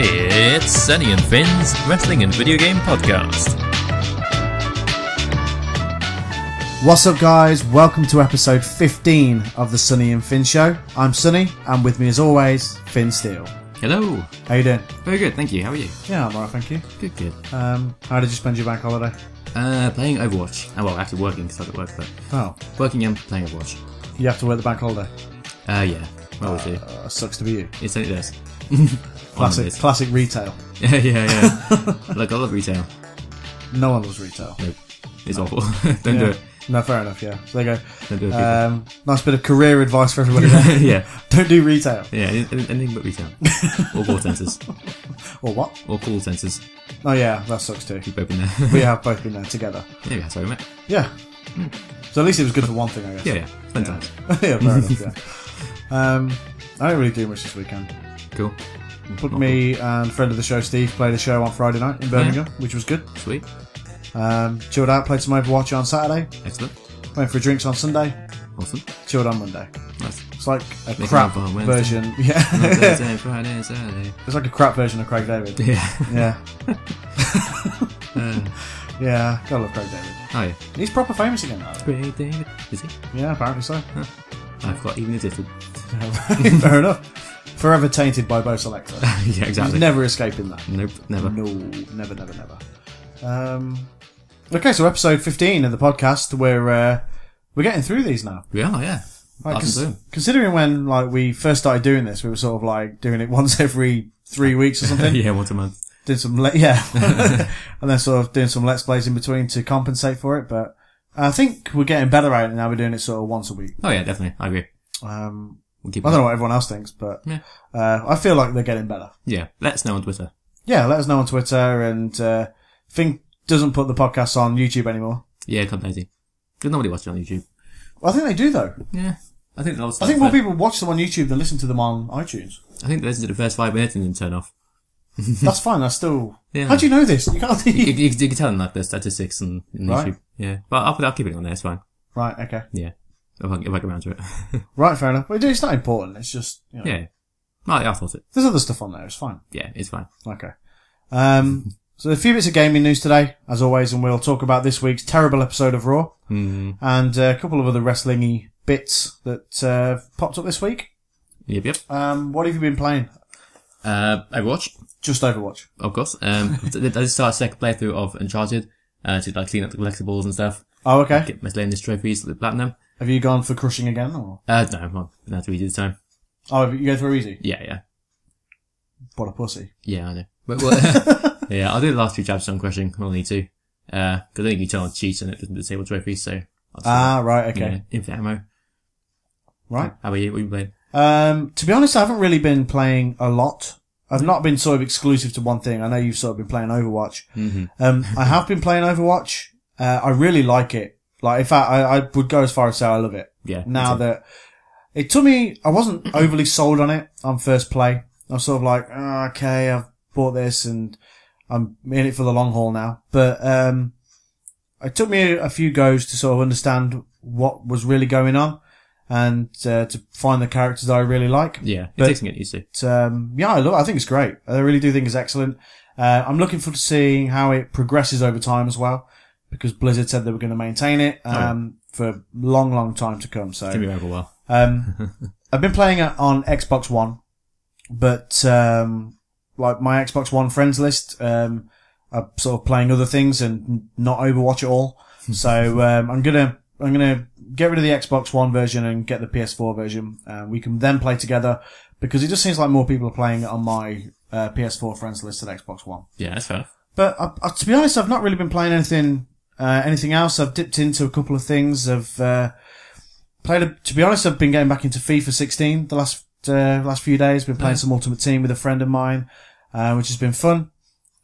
It's Sonny and Finn's Wrestling and Video Game Podcast. What's up, guys? Welcome to episode 15 of the Sonny and Finn Show. I'm Sonny, and with me, as always, Finn Steele. Hello. How you doing? Very good, thank you. How are you? Yeah, I'm alright, thank you. Good, good. Um, how did you spend your bank holiday? Uh, playing Overwatch. Oh, well, actually working because I'm at work, but Oh, working and playing Overwatch. you have to work the bank holiday. Uh, yeah. Well, we do. Uh, sucks to be you. It certainly does. Classic, classic retail. Yeah, yeah, yeah. Look, I love retail. No one loves retail. Nope. It's awful. Don't do it. No, fair enough. Yeah. So there you Don't do it, go. people. Um, nice bit of career advice for everybody. there. yeah. Don't do retail. Yeah, anything anything but retail. or call centres. Or what? Or call centres. Oh yeah, that sucks too. Keep open there. We have both been there together. yeah, that's how we met. Yeah. So at least it was good for one thing, I guess. Yeah, yeah. Fun times. yeah, fair enough. Yeah. Um, I didn't really do much this weekend. Cool. But me and friend of the show Steve played a show on Friday night in Birmingham, which was good. Sweet. Um, chilled out, played some Overwatch on Saturday, Excellent. went for drinks on Sunday, Awesome. chilled on Monday. Nice. It's like a Making crap up on Wednesday. version. Yeah, Thursday, Friday, Saturday. it's like a crap version of Craig David. Yeah. Yeah, Uh, yeah, gotta love Craig David. oh yeah. He's proper famous again now. though. Great David. Is he? Yeah, apparently so. I've got even existed. Fair enough. Forever tainted by Bo Selecta. yeah, He's exactly. never escaping that. Nope, never. No, never, never, never. Um, okay, so episode fifteen of the podcast, we're uh, we're getting through these now. We are, yeah. Like, cons- considering when like we first started doing this, we were sort of like doing it once every three weeks or something. yeah, once a month. Did some le- yeah, and then sort of doing some let's plays in between to compensate for it. But I think we're getting better at it now. We're doing it sort of once a week. Oh yeah, definitely. I agree. Um, We'll I don't know what everyone else thinks, but Yeah. uh, I feel like they're getting better. Yeah, let us know on Twitter. Yeah, let us know on Twitter and uh, Fink doesn't put the podcast on YouTube anymore. Yeah, come lazy. Because nobody watches it on YouTube. I think they do though. Yeah. I think they'll I think more people watch them on YouTube than listen to them on iTunes. I think they listen to the first five minutes and then turn off. That's fine. That's still. Yeah. How do you know this? You can't. You, you, you can tell them like the statistics and, and Right. YouTube. Yeah. But I'll, put- I'll keep it on there, it's fine. right. Okay. Yeah. If I, if I get around to it. Right. Fair enough. Well, it's not important. It's just. You know, yeah. Well, I thought it. There's other stuff on there. It's fine. Yeah, it's fine. Okay. Um. So a few bits of gaming news today, as always, and we'll talk about this week's terrible episode of Raw Mm. and uh, a couple of other wrestling bits that uh, popped up this week. Yep, yep. Um. What have you been playing? Uh, Overwatch. Just Overwatch. of course. Um, I just started a second playthrough of Uncharted, uh, to like clean up the collectibles and stuff, Oh, okay. get miscellaneous trophies, the platinum. Have you gone for crushing again, or Uh, no, I'm not have to read this time. oh, you go through easy? Yeah, yeah. What a pussy. Yeah, I know. But, well, yeah, I'll do the last two jabs on crushing, I'll need to. Uh, I think you turn on cheats and it doesn't disable trophies, so. I'll Ah, right. Okay. yeah, infinite ammo. Right. How about you? What you playing? Um, to be honest, I haven't really been playing a lot. I've not been sort of exclusive to one thing. I know you've sort of been playing Overwatch. Mm-hmm. Um, I have been playing Overwatch. Uh, I really like it. Like, in fact, I, I would go as far as say I love it. Yeah. Now that it took me, I wasn't overly sold on it on first play. I was sort of like, "Ah, okay, I've bought this and I'm in it for the long haul now. But, um, it took me a, few goes to sort of understand what was really going on and, uh, to find the characters that I really like. Yeah, it but- takes getting used to. Um, yeah, I love. I think it's great. I really do think it's excellent. Uh, I'm looking forward to seeing how it progresses over time as well, because Blizzard said they were going to maintain it um, for a long, long time to come. It's gonna be So, around for a while. um, I've been playing it on Xbox One, but um, like my Xbox One friends list, um, are sort of playing other things and not Overwatch at all. so um, I'm gonna I'm gonna get rid of the Xbox One version and get the PS4 version. Uh, we can then play together because it just seems like more people are playing it on my uh, PS4 friends list than Xbox One. Yeah, that's fair. But uh, uh, to be honest, I've not really been playing anything, uh, anything else. I've dipped into a couple of things. I've uh, played. A, to be honest, I've been getting back into FIFA 16 the last uh, last few days. Been playing Nice. some Ultimate Team with a friend of mine, uh, which has been fun.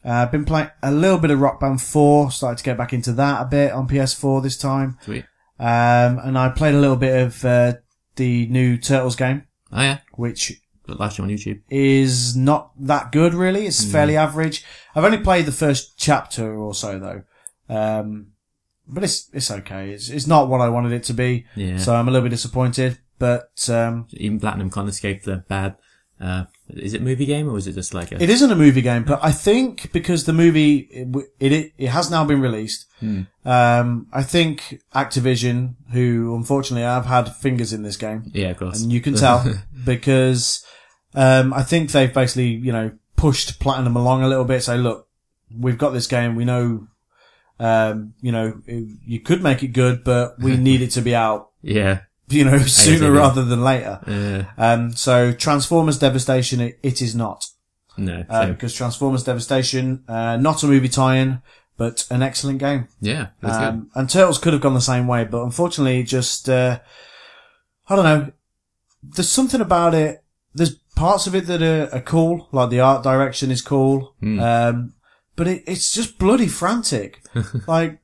Uh, I've been playing a little bit of Rock Band 4. Started to get back into that a bit on PS4 this time. Sweet. Um, and I played a little bit of uh, the new Turtles game, Oh yeah, which live stream on YouTube. is not that good really. It's fairly average. I've only played the first chapter or so though. Um, but it's, it's okay. It's, it's not what I wanted it to be. Yeah. So I'm a little bit disappointed, but, um, Even Platinum can't escape the bad Uh, is it movie game or is it just like a? It isn't a movie game, but I think because the movie it it, it has now been released. Um, I think Activision, who unfortunately I've had fingers in this game, yeah, of course. and you can tell because um, I think they've basically you know pushed Platinum along a little bit. Say, look, we've got this game. We know, um, you know, you could make it good, but we need it to be out, yeah. you know, sooner ASAP. rather than later. Uh, Um, so Transformers Devastation, it, it is not. no. Uh, because Transformers Devastation, uh, not a movie tie-in, but an excellent game. yeah. Um, and Turtles could have gone the same way, but unfortunately, just, uh, I don't know. There's something about it. There's parts of it that are, are cool, like the art direction is cool. Um, but it, it's just bloody frantic. like,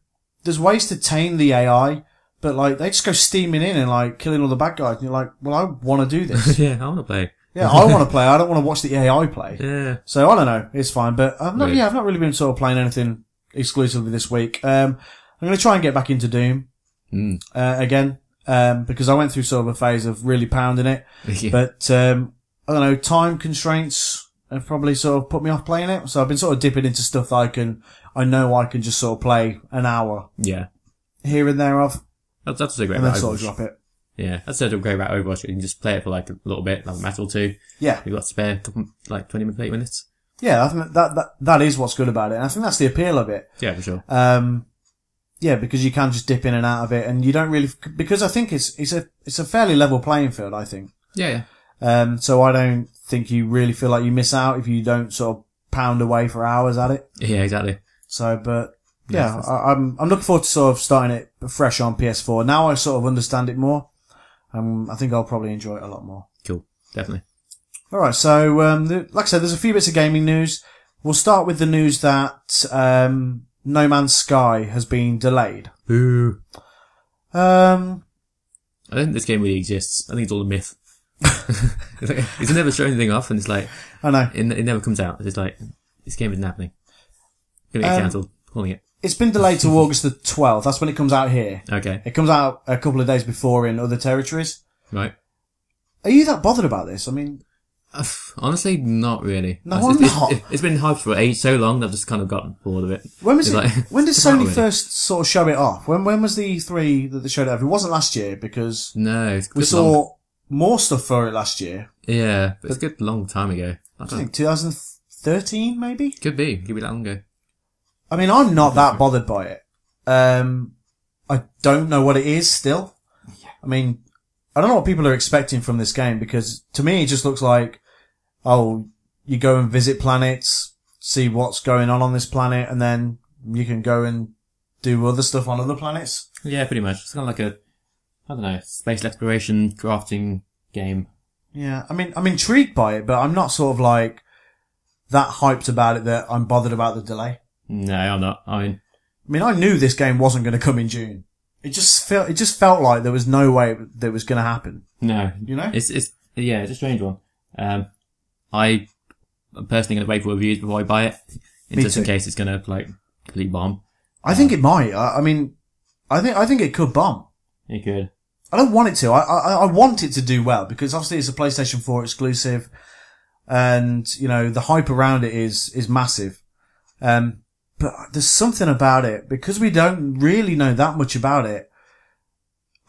there's ways to tame the AI, but like, they just go steaming in and like killing all the bad guys. And you're like, well, I want to do this. yeah, I want to play. yeah, I want to play. I don't want to watch the AI play. Yeah. So I don't know. It's fine, but I've not. Weird. Yeah, I've not really been sort of playing anything exclusively this week. Um, I'm going to try and get back into Doom Mm. uh, again um, because I went through sort of a phase of really pounding it, yeah. but um, I don't know. Time constraints have probably sort of put me off playing it. So I've been sort of dipping into stuff that I can. I know I can just sort of play an hour yeah. here and there of, That's, that's a great and then about sort of Overwatch. drop it. Yeah, that's a great about Overwatch. You can just play it for like a little bit, like a match or two. Yeah, You've got to spare a couple, like 20 minutes, 30 minutes. yeah. I think that that that is what's good about it, and I think that's the appeal of it. Yeah, for sure. Um, yeah, because you can just dip in and out of it, and you don't really because I think it's it's a it's a fairly level playing field. I think. Yeah, yeah. Um, so I don't think you really feel like you miss out if you don't sort of pound away for hours at it. Yeah, exactly. So, but yeah, Yes, I, I'm I'm looking forward to sort of starting it fresh on PS4. Now I sort of understand it more. Um, I think I'll probably enjoy it a lot more. Cool. Definitely. All right, so um, the, like I said, there's a few bits of gaming news. We'll start with the news that um, No Man's Sky has been delayed. Boo. Um, I don't think this game really exists. I think it's all a myth. it's, never shown anything off, and it's like, I know it, it never comes out. It's like, this game isn't happening. Gonna get Um, cancelled. Calling it. it's been delayed to August the 12th. That's when it comes out here. Okay. It comes out a couple of days before in other territories. Right. Are you that bothered about this? I mean, Uh, honestly, not really. No, I'm it's, not. It's, it's been hyped for age so long that I've just kind of gotten bored of it. when was It's it? like- when did it's not Sony really. first sort of show it off? When when was the E3 that they showed it off? It wasn't last year because No, it's we saw. More stuff for it last year. Yeah, but it's a good long time ago. I I think 2013 maybe. Could be. Could be that long ago. I mean, I'm not that bothered by it. Um, I don't know what it is still. Yeah. I mean, I don't know what people are expecting from this game because to me it just looks like, oh, you go and visit planets, see what's going on on this planet, and then you can go and do other stuff on other planets. Yeah, pretty much. It's kind of like a, I don't know, space exploration crafting game. Yeah, I mean, I'm intrigued by it, but I'm not sort of like that hyped about it that I'm bothered about the delay. No, I'm not. I mean, I mean, I knew this game wasn't going to come in June. It just felt, it just felt like there was no way that it was going to happen. no. You know? It's, it's, yeah, it's a strange one. Um, I, I'm personally going to wait for reviews before I buy it. In just in case it's going to, like, complete bomb. I think it might. I, I mean, I think, I think it could bomb. It could. I don't want it to. I, I, I want it to do well because obviously it's a PlayStation 4 exclusive and, you know, the hype around it is, is massive. Um, but there's something about it because we don't really know that much about it.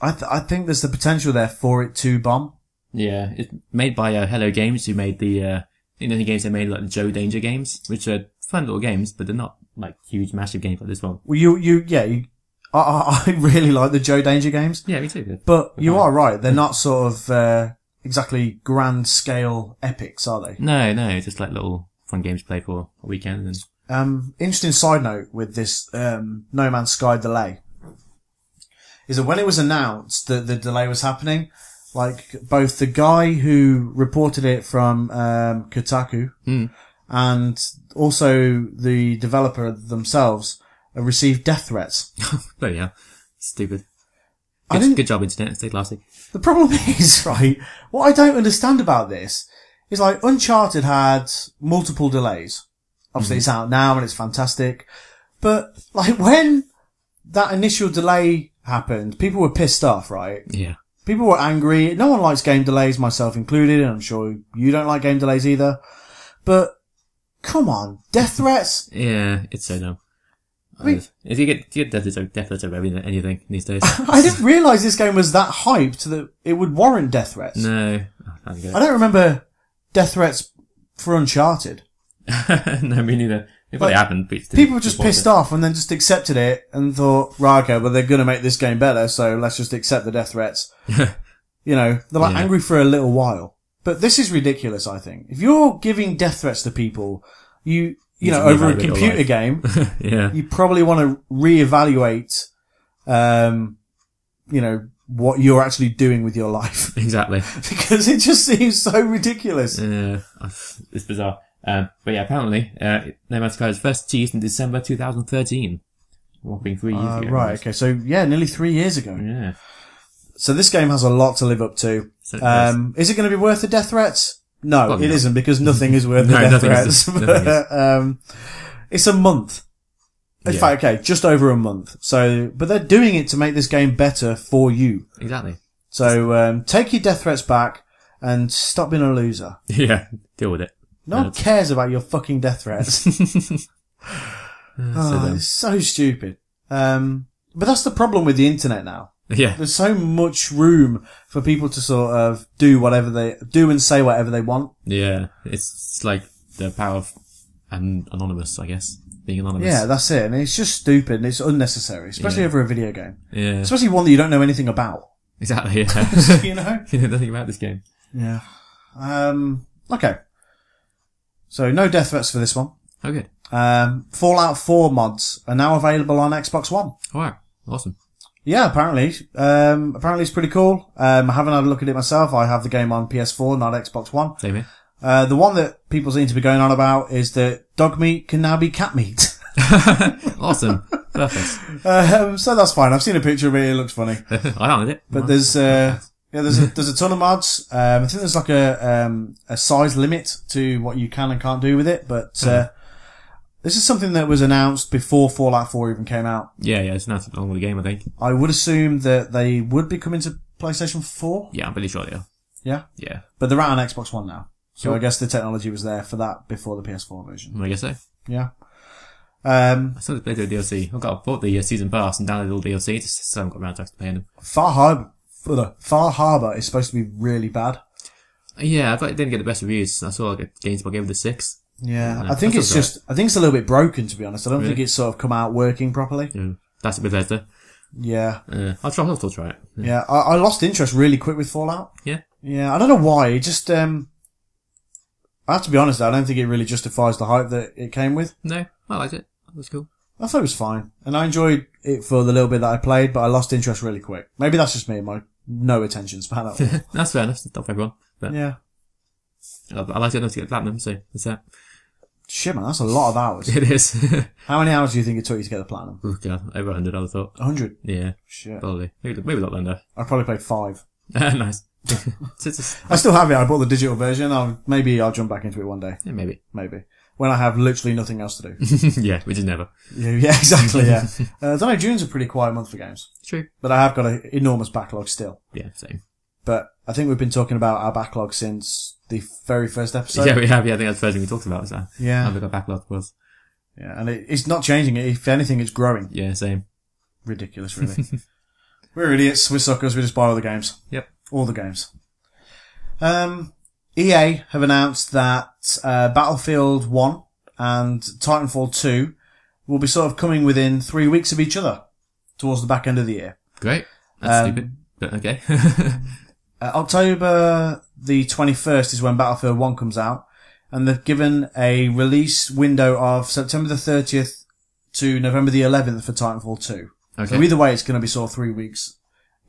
I, th- I think there's the potential there for it to bomb. Yeah, it's made by uh, Hello Games, who made the, uh, you know, the games they made, like the Joe Danger games, which are fun little games, but they're not, like, huge, massive games like this one. Well, you, you, yeah, you, I, I, I really like the Joe Danger games, Yeah, me too. but you are right. They're not sort of, uh, exactly grand scale epics, are they? No, no, just like little fun games to play for a weekend and Um, interesting side note with this, um, No Man's Sky delay is that when it was announced that the delay was happening, like both the guy who reported it from, um, Kotaku and also the developer themselves uh, received death threats. Bloody hell. Stupid. I Good, didn't- good job, internet. Stay classy. The problem is, right, what I don't understand about this is like Uncharted had multiple delays. Obviously it's out now and it's fantastic. But like when that initial delay happened, people were pissed off, right? Yeah. people were angry. No one likes game delays, myself included, and I'm sure you don't like game delays either. But come on, death threats. Yeah, it's so dumb. Mean- if you get you get death threats, death threats over everything, anything these days. I didn't realise this game was that hyped that it would warrant death threats. no, Oh, I don't remember death threats for Uncharted. no, me neither. It probably happened. People were just pissed it. off and then just accepted it and thought, right, okay, well they're going to make this game better, so let's just accept the death threats. You know, they're like Yeah. angry for a little while. But this is ridiculous, I think. If you're giving death threats to people, you, you know, over a computer game, yeah, you probably want to reevaluate, um, you know, what you're actually doing with your life. exactly. because it just seems so ridiculous. Yeah, it's bizarre. Um, but yeah, apparently, uh, No Man's Sky was first teased in December 2013. Whopping three years Uh, ago. right, okay, so yeah, nearly three years ago. Yeah. So this game has a lot to live up to. So. Um, is it going to be worth the death threats? No, Probably it not. isn't because nothing is worth No, the death nothing threats. is. Nothing is. But, um, it's a month. In Yeah. fact, okay, just over a month. So, but they're doing it to make this game better for you. Exactly. So, um, take your death threats back and stop being a loser. Yeah, deal with it. No one cares about your fucking death threats. Oh, it's so stupid. Um, but that's the problem with the internet now. Yeah, There's so much room for people to sort of do whatever they do and say whatever they want. yeah. It's, it's like the power of an anonymous, I guess. Being anonymous. Yeah, that's it. And it's just stupid and it's unnecessary, especially Yeah. over a video game. Yeah. Especially one that you don't know anything about. Exactly. Yeah. you know? you know nothing about this game. Yeah. Um, okay. So no death threats for this one. Oh, good. Um, Fallout 4 mods are now available on Xbox One. All right. Awesome. Yeah, apparently. Um, apparently it's pretty cool. Um, I haven't had a look at it myself. I have the game on PS4, not Xbox One. Same here. Uh, the one that people seem to be going on about is that dog meat can now be cat meat. awesome. Perfect. um, so that's fine. I've seen a picture of it. It looks funny. I don't it. But there's, uh, yeah, there's a, there's a ton of mods. Um, I think there's like a, um, a size limit to what you can and can't do with it. But, uh, this is something that was announced before Fallout 4 even came out. Yeah, yeah. It's not along with the game, I think. I would assume that they would be coming to PlayStation 4. Yeah, I'm pretty sure they are. Yeah. Yeah. But they're out on Xbox One now. So Cool. I guess the technology was there for that before the PS4 version. I guess so. Yeah. Um, I still played the DLC. I got bought the uh, season pass and downloaded all the DLC. Just still haven't got around to actually playing them. Far Harbor, Far Harbor is supposed to be really bad. Yeah, I thought it didn't get the best reviews. I saw like a GameSpot gave it a six. Yeah, I think that's it's just, I think it's a little bit broken to be honest. I don't think it's sort of come out working properly. Yeah, that's a Bethesda. Yeah, Uh, I'll try. I'll still try it. Yeah. yeah. I, I lost interest really quick with Fallout. Yeah. Yeah, I don't know why. It just, um, I have to be honest. I don't think it really justifies the hype that it came with. No, I liked it. That was cool. I thought it was fine, and I enjoyed it for the little bit that I played, but I lost interest really quick. Maybe that's just me. My no attention span. at all. that's fair enough. It's not for everyone. But yeah. I, I liked it enough to get platinum, so that's that. Shit, man, that's a lot of hours. It is. How many hours do you think it took you to get the platinum? oh god, over 100 I would have thought. 100. Yeah, Shit. probably. Maybe, maybe a lot longer. I probably played five. nice. It's- it's- I still have it. I bought the digital version. I'll, maybe I'll jump back into it one day. yeah, maybe. Maybe. When I have literally nothing else to do. yeah, which is never. yeah, yeah, exactly, yeah. Uh, I don't know, June's a pretty quiet month for games. True. But I have got an enormous backlog still. Yeah, same. But I think we've been talking about our backlog since the very first episode. yeah, we have. Yeah, I think that's the first thing we talked about. So Yeah. how big our backlog was. Yeah, and it, it's not changing. If anything, it's growing. Yeah, same. Ridiculous, really. We're idiots. We're suckers. We just buy all the games. Yep. All the games. Um, EA have announced that uh, Battlefield 1 and Titanfall 2 will be sort of coming within three weeks of each other towards the back end of the year. Great. That's Um, stupid, but okay. Uh, October the 21st is when Battlefield 1 comes out, and they've given a release window of September the 30th to November the 11th for Titanfall 2. okay. So either way, it's going to be sort of three weeks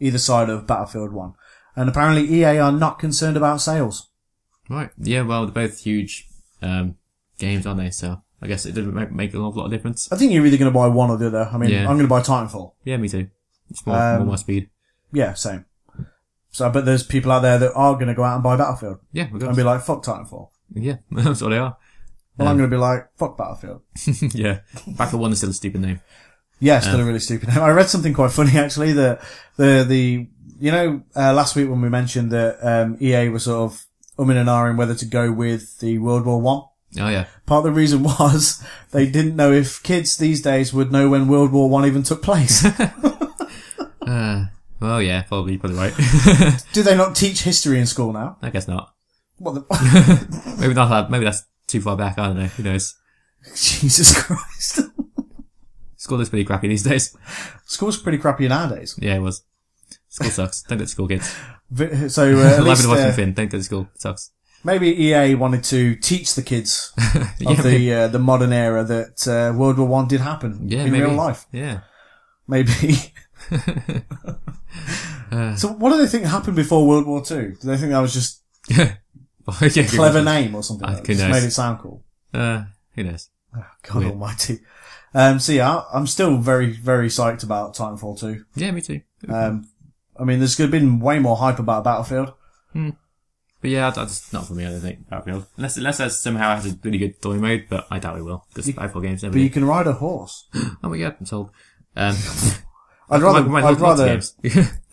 either side of Battlefield 1. And apparently EA are not concerned about sales. Right. Yeah, well, they're both huge um, games, aren't they? So I guess it doesn't make, make an awful lot of difference. I think you're either going to buy one or the other. I mean, Yeah. I'm going to buy Titanfall. Yeah, me too. It's more, Um, more my speed. Yeah, same. So, but there's people out there that are going to go out and buy Battlefield Yeah, we're and good. be like, fuck Titanfall. Yeah, that's what they are. Well, I'm going to be like, fuck Battlefield. yeah. Battlefield 1 is still a stupid name. Yeah, still a really stupid name. I read something quite funny actually. That the the you know uh, last week when we mentioned that um, EA was sort of umming and ahhing whether to go with the World War One. Oh yeah. Part of the reason was they didn't know if kids these days would know when World War One even took place. Uh, well, yeah, probably, probably right. Do they not teach history in school now? I guess not. What the? Maybe not that. Maybe that's too far back. I don't know. Who knows? Jesus Christ! School is pretty crappy these days. School's pretty crappy nowadays. Yeah, it was. School sucks. Don't go to school, kids. So uh, at Live least in Washington uh, Finn. Don't go to school. It sucks. maybe EA wanted to teach the kids yeah, of maybe. the uh, the modern era that uh, World War One did happen yeah, in maybe. real life. Yeah. Maybe. Uh, so what do they think happened before World War Two? Do they think that was just yeah. yeah clever name or something? I- Like that? Just made it sound cool. Uh, who knows? Oh, God Weird. Almighty. Um, so yeah, I'm still very very psyched about Titanfall Two. Yeah, me too. Um, I mean, there's been way more hype about Battlefield. But yeah, that's not for me. I don't think Battlefield, unless unless that somehow has a really good story mode, but I doubt it will because Battlefield games never. But you can ride a horse. Oh my god, I'm sold. Um, I'd rather, might- might I'd rather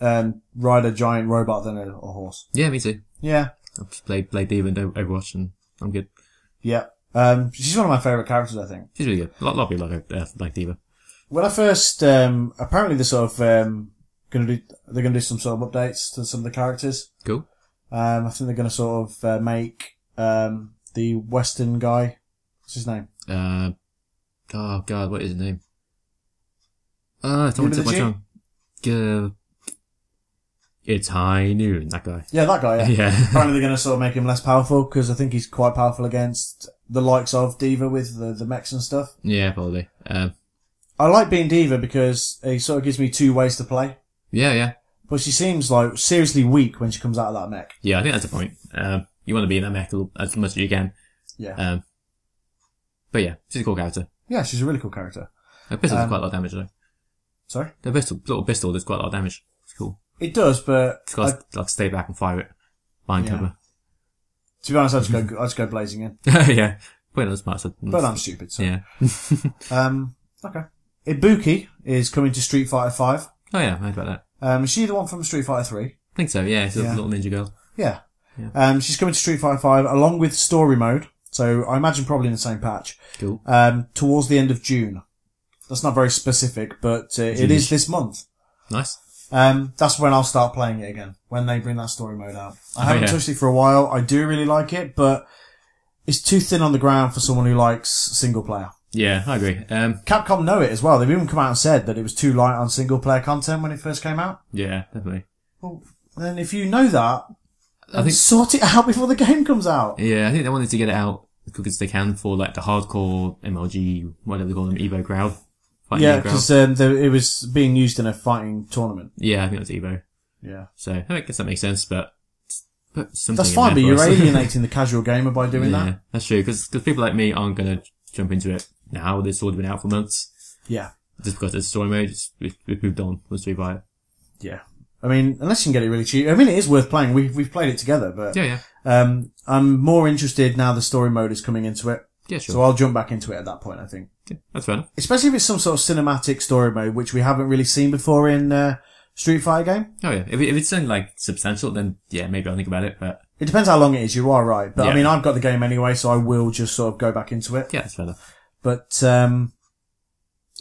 um, ride a giant robot than a, a horse. yeah, me too. Yeah, I've just played played D.Va and Overwatch, and I'm good. yeah. Um, she's one of my favourite characters, I think. She's really good. A lot, lot of people like uh, like D.Va. When I first, um, apparently they're sort of um, going to do, they're going to do some sort of updates to some of the characters. Cool. Um, I think they're going to sort of uh, make um, the Western guy. What's his name? Uh, oh god, what is his name? Uh, someone took my tongue. Uh, it's high noon. That guy. Yeah, that guy. Yeah. Yeah. apparently they're going to sort of make him less powerful because I think he's quite powerful against the likes of D.Va with the the mechs and stuff. yeah, probably. Um, I like being D.Va because he sort of gives me two ways to play. yeah, yeah, But she seems like seriously weak when she comes out of that mech. yeah. I think that's the point. Um, you want to be in that mech as much as you can. Yeah. Um, but yeah, she's a cool character. Yeah, she's a really cool character. Her pistol does Um, quite a lot of damage though. Sorry? The pistol, little pistol does quite a lot of damage. It's cool. It does, but It's got I- to like stay back and fire it. Behind Yeah. cover. to be honest, I just go, I just go blazing in. yeah. But smart. So, But I'm stupid, so. yeah. Um, okay. Ibuki is coming to Street Fighter 5. Oh yeah, I heard about that. Um, is she the one from Street Fighter 3? I think so. Yeah, it's a Yeah. little ninja girl. Yeah. Yeah. Um, she's coming to Street Fighter 5 along with story mode. So I imagine probably in the same patch. Cool. Um, towards the end of June. That's not very specific, but uh, it is this month. Nice. Um, that's when I'll start playing it again. When they bring that story mode out. I Oh, haven't yeah. touched it for a while. I do really like it, but it's too thin on the ground for someone who likes single player. Yeah, I agree. Um, Capcom know it as well. They've even come out and said that it was too light on single player content when it first came out. yeah, definitely. Well, then if you know that, I think. sort it out before the game comes out. Yeah, I think they wanted to get it out as quick as they can for like the hardcore MLG, whatever they call them, Evo crowd. Yeah, because um, it was being used in a fighting tournament. Yeah, I think that's Evo. Yeah, So I guess that makes sense, but put something. that's in fine, but you're alienating the casual gamer by doing yeah, that. that's true. Because people like me aren't gonna jump into it now. This already been out for months. Yeah, Just because it's story mode, it's, we've, we've moved on. Let's rebuy it. yeah. I mean, unless you can get it really cheap. I mean, it is worth playing. We've we've played it together, but Yeah, yeah, um, I'm more interested now. The story mode is coming into it, yeah, sure. so I'll jump back into it at that point. I think, yeah, that's fair enough. especially if it's some sort of cinematic story mode, which we haven't really seen before in uh, Street Fighter game. Oh yeah, if, it, if it's something like substantial, then yeah, maybe I'll think about it. But It depends how long it is. You are right, but I mean, I've got the game anyway, so I will just sort of go back into it. yeah, that's fair enough. But um,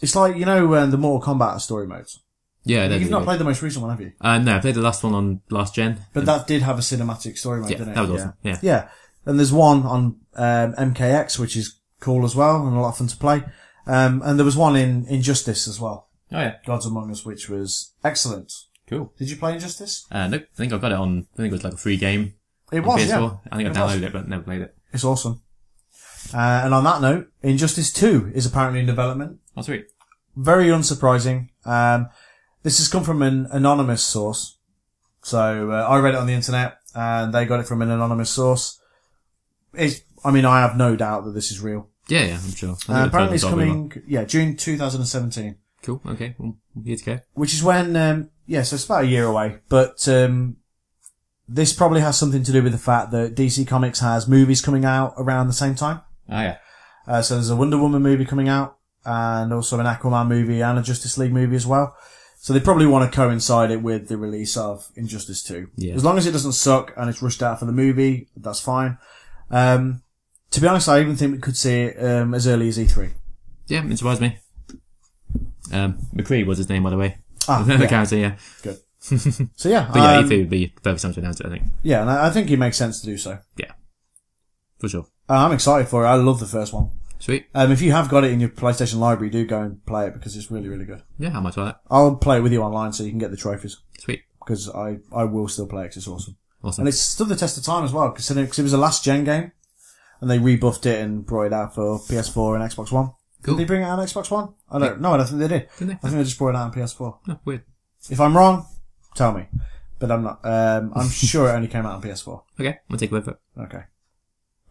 it's like you know uh, the Mortal Kombat story modes. Yeah, You've not good. played the most recent one, have you? Uh, no, I played the last one on last gen. But that did have a cinematic story mode, yeah, didn't it? that was awesome. Yeah. Yeah. And there's one on um, MKX, which is cool as well and a lot of fun to play. Um, and there was one in Injustice as well, Oh yeah, Gods Among Us, which was excellent. cool. Did you play Injustice? Uh, nope, I think I got it on. I think it was like a free game. It was, PS4. yeah. I think I downloaded was. it, but never played it. It's awesome. Uh, and on that note, Injustice 2 is apparently in development. Oh sweet. Very unsurprising. Um, this has come from an anonymous source. So uh, I read it on the internet, and they got it from an anonymous source. It's, I mean, I have no doubt that this is real. Yeah, yeah, I'm sure. Uh, apparently, it's coming. Yeah, June 2017, Cool. Okay. Well, here to go. which is when. Um, yeah, so it's about a year away. But um, this probably has something to do with the fact that DC Comics has movies coming out around the same time. Ah, yeah. Uh, so there's a Wonder Woman movie coming out. and also an Aquaman movie and a Justice League movie as well. So they probably want to coincide it with the release of Injustice 2. Yeah. As long as it doesn't suck and it's rushed out for the movie, that's fine. Um, to be honest, I even think we could see it um, as early as E3. Yeah, it surprised me. Um, McCree was his name, by the way. Ah, the yeah. character, yeah. Good. so yeah, But yeah, um, E3 would be the perfect time to announce it, I think. yeah, and I I think it makes sense to do so. Yeah. For sure. Uh, I'm excited for it. I love the first one. Sweet. Um, if you have got it in your PlayStation library, do go and play it because it's really, really good. Yeah, I might try that. I'll play it with you online so you can get the trophies Sweet. because I, I will still play it 'cause it's awesome. Awesome. And it's stood the test of time as well considering because it was a last gen game and they rebuffed it and brought it out for PS4 and Xbox One. Cool. Did they bring it out on Xbox One? I don't. No, I don't think they did. Didn't they? I think they just brought it out on PS4. Oh, weird. If I'm wrong, tell me. But I'm not. Um, I'm sure it only came out on PS4. Okay, we'll take a word for it. Okay.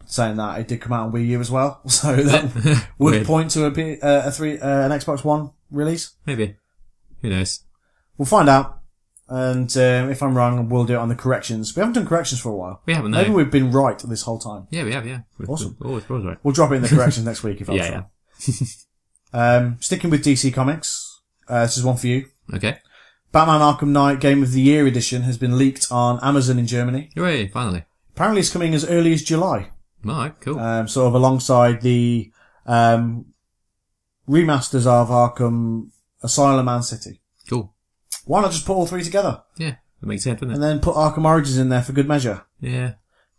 Saying that, it did come out on Wii U as well, so that would Weird. point to a, P- uh, a three, uh, an Xbox One release. Maybe. Who knows? We'll find out. And um, if I'm wrong, we'll do it on the corrections. We haven't done corrections for a while. We haven't, no. Maybe we've been right this whole time. Yeah, we have, yeah. We're, Awesome. We're always, we're always right. We'll drop it in the corrections next week if I'm Yeah, wrong. um, sticking with DC Comics, uh, this is one for you. Okay. Batman Arkham Knight Game of the Year edition has been leaked on Amazon in Germany. Hooray, finally. Apparently it's coming as early as July. Alright, cool. um, sort of alongside the um, remasters of Arkham Asylum and City. Why not just put all three together Yeah, that makes sense, doesn't it? and then put Arkham Origins in there for good measure? Yeah.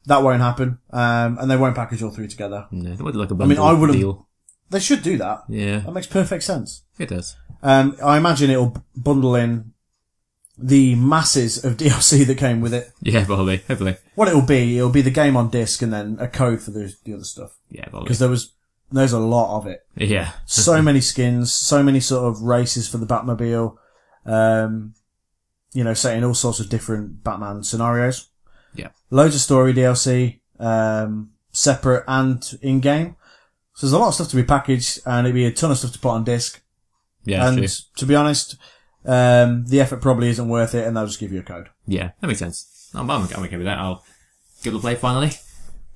That won't happen, um, and they won't package all three together. No, that would like a bundle I mean, I would've- deal. They should do that. Yeah, That makes perfect sense. it does. Um, I imagine it'll bundle in the masses of DLC that came with it. Yeah, probably. Hopefully. What it'll be, it'll be the game on disc and then a code for the, the other stuff. Yeah, probably. Because there was, there's a lot of it. Yeah. so many skins, so many sort of races for the Batmobile, um, you know, setting all sorts of different Batman scenarios. Yeah. Loads of story DLC, um, separate and in-game. So there's a lot of stuff to be packaged and it'd be a ton of stuff to put on disc. Yeah, and true. to be honest, um, the effort probably isn't worth it and they'll just give you a code. Yeah, that makes sense. I'm, I'm, I'm okay with that. I'll give it a play finally.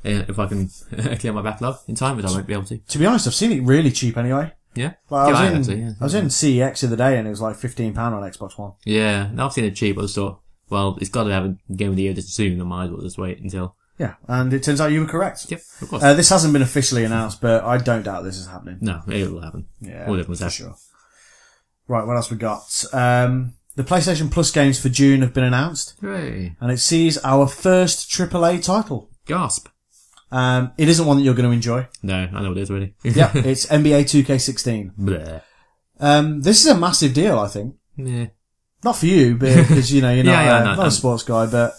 Uh, if I can clear my backlog in time, which I won't be able to. To be honest, I've seen it really cheap anyway. Yeah. Like, I, Yeah, was I in, actually, yeah. I was in CEX the other day and it was like £15 on Xbox One. Yeah, now I've seen it cheap, I just thought, well, it's got to have a game of the year this soon, I might as well just wait until. Yeah, and it turns out you were correct. Yep, of course. Uh, this hasn't been officially announced, but I don't doubt this is happening. no, it will happen. Yeah, All for sure. Right, what else we got? Um, the PlayStation Plus games for June have been announced, Hooray. and it sees our first AAA title. Gasp. Um, it isn't one that you're going to enjoy. No, I know what it is already. Yeah, it's NBA 2K16. Bleh. Um, this is a massive deal, I think. Yeah. Not for you, because you know you're not, Yeah, yeah, uh, no, not no. a sports guy, but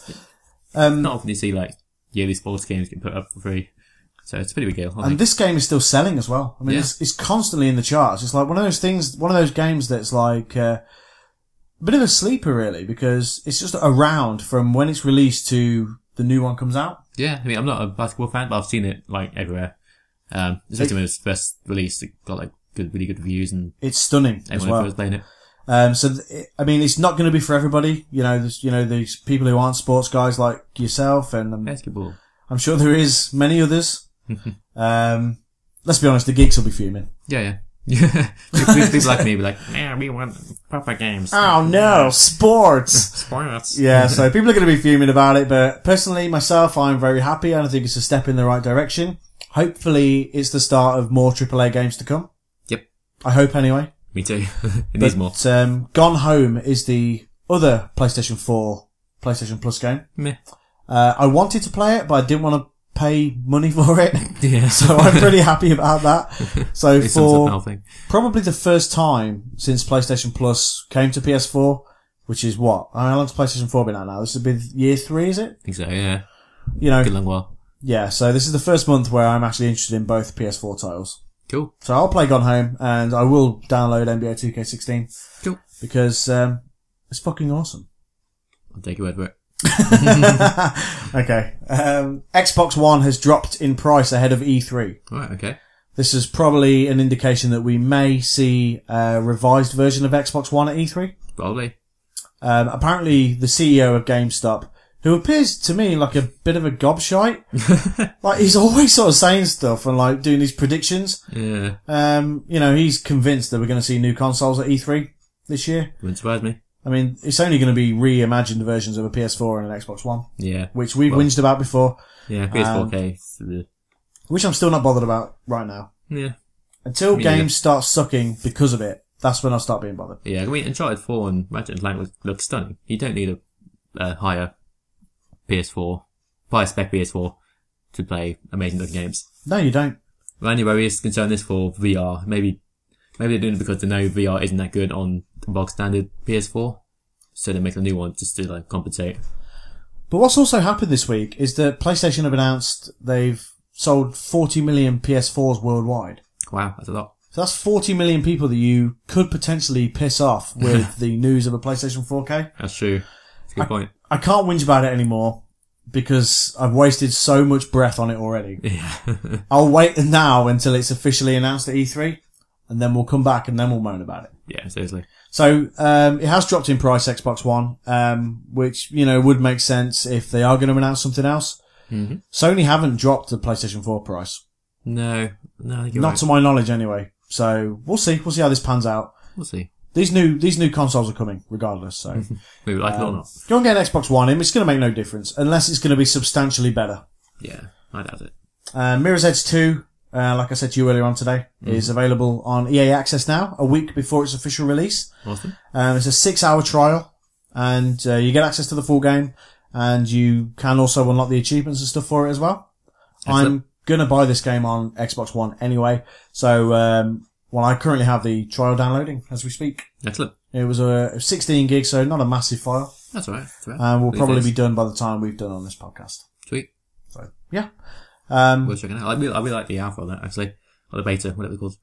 um, Not often you see, like, yearly sports games get put up for free. So it's a pretty big deal. And this game is still selling as well. I mean, Yeah. it's, it's constantly in the charts. It's like one of those things, one of those games that's like uh, a bit of a sleeper, really, because it's just around from when it's released to the new one comes out. Yeah, I mean, I'm not a basketball fan, but I've seen it, like, everywhere. Um, especially when it was first released, it got, like, good, really good reviews and It's stunning as everyone well. was playing it. Um, so th- I mean, it's not going to be for everybody. You know, there's you know these people who aren't sports guys like yourself, and um, Basketball. I'm sure there is many others. um, let's be honest, the geeks will be fuming. Yeah, yeah. Yeah. people, like me be like, yeah, we want proper games. Oh no, sports! Sports. yeah, so people are going to be fuming about it, but personally, myself, I'm very happy, and I think it's a step in the right direction. Hopefully, it's the start of more AAA games to come. Yep. I hope anyway. Me too. it needs more. But, um, Gone Home is the other PlayStation 4, PlayStation Plus game. Meh. Uh, I wanted to play it, but I didn't want to pay money for it. Yeah. So I'm pretty happy about that. So It sums up the for probably the first time since PlayStation Plus came to PS4, which is what? I mean, how long's PlayStation 4 been out now? This has been year three, is it? I think so, yeah. You know, Good long while. yeah. So this is the first month where I'm actually interested in both PS4 titles. Cool. So I'll play Gone Home and I will download NBA 2K16 Cool. because, um, it's fucking awesome. I'll take your word for it. okay. Um, Xbox One has dropped in price ahead of E3. Alright, okay. This is probably an indication that we may see a revised version of Xbox One at E3. Probably. Um, apparently, the CEO of GameStop who appears to me like a bit of a gobshite. like he's always sort of saying stuff and like doing these predictions. Yeah, Um, you know, he's convinced that we're going to see new consoles at E3 this year. wouldn't surprise me. I mean, it's only going to be reimagined versions of a PS4 and an Xbox One, Yeah, which we've Well- whinged about before, yeah, PS4K. uh, which I'm still not bothered about right now. yeah, Until Me games neither. start sucking because of it, that's when I'll start being bothered. yeah. I mean, Uncharted 4 and Ratchet and Clank was- look stunning. You don't need a, a higher PS4, higher spec PS4 to play amazing looking games. No, you don't. My only worry is concern is for VR. Maybe, maybe they're doing it because they know VR isn't that good on the box standard PS4. So they make a new one just to like compensate. But what's also happened this week is that PlayStation have announced they've sold 40 million PS4s worldwide. Wow, that's a lot. So that's 40 million people that you could potentially piss off with the news of a PlayStation 4K. That's true. That's a good point. I can't whinge about it anymore because I've wasted so much breath on it already. Yeah. I'll wait now until it's officially announced at E3 and then we'll come back and then we'll moan about it. yeah, seriously. So, um, it has dropped in price, Xbox One, um, which, you know, would make sense if they are going to announce something else. Mhm. Sony haven't dropped the PlayStation 4 price. No, no, Not right. to my knowledge anyway. So, we'll see. We'll see how this pans out. We'll see. These new, these new consoles are coming regardless, so. We like it or Um, not. Go and get an Xbox One in. It's going to make no difference unless it's going to be substantially better. Yeah, I doubt it. Uh, Mirror's Edge 2, uh, like I said to you earlier on today, is available on EA Access now, a week before its official release. Awesome. Um, it's a six hour trial and uh, you get access to the full game and you can also unlock the achievements and stuff for it as well. Excellent. I'm going to buy this game on Xbox One anyway. So, um, well, I currently have the trial downloading as we speak. Excellent. It was a 16 gig, so not a massive file. That's. That's alright. And we'll These probably days. be done by the time we've done on this podcast. Sweet. So, yeah. Um, We'll check it out. I really, I really like the alpha that, actually. Or the beta, whatever it's called.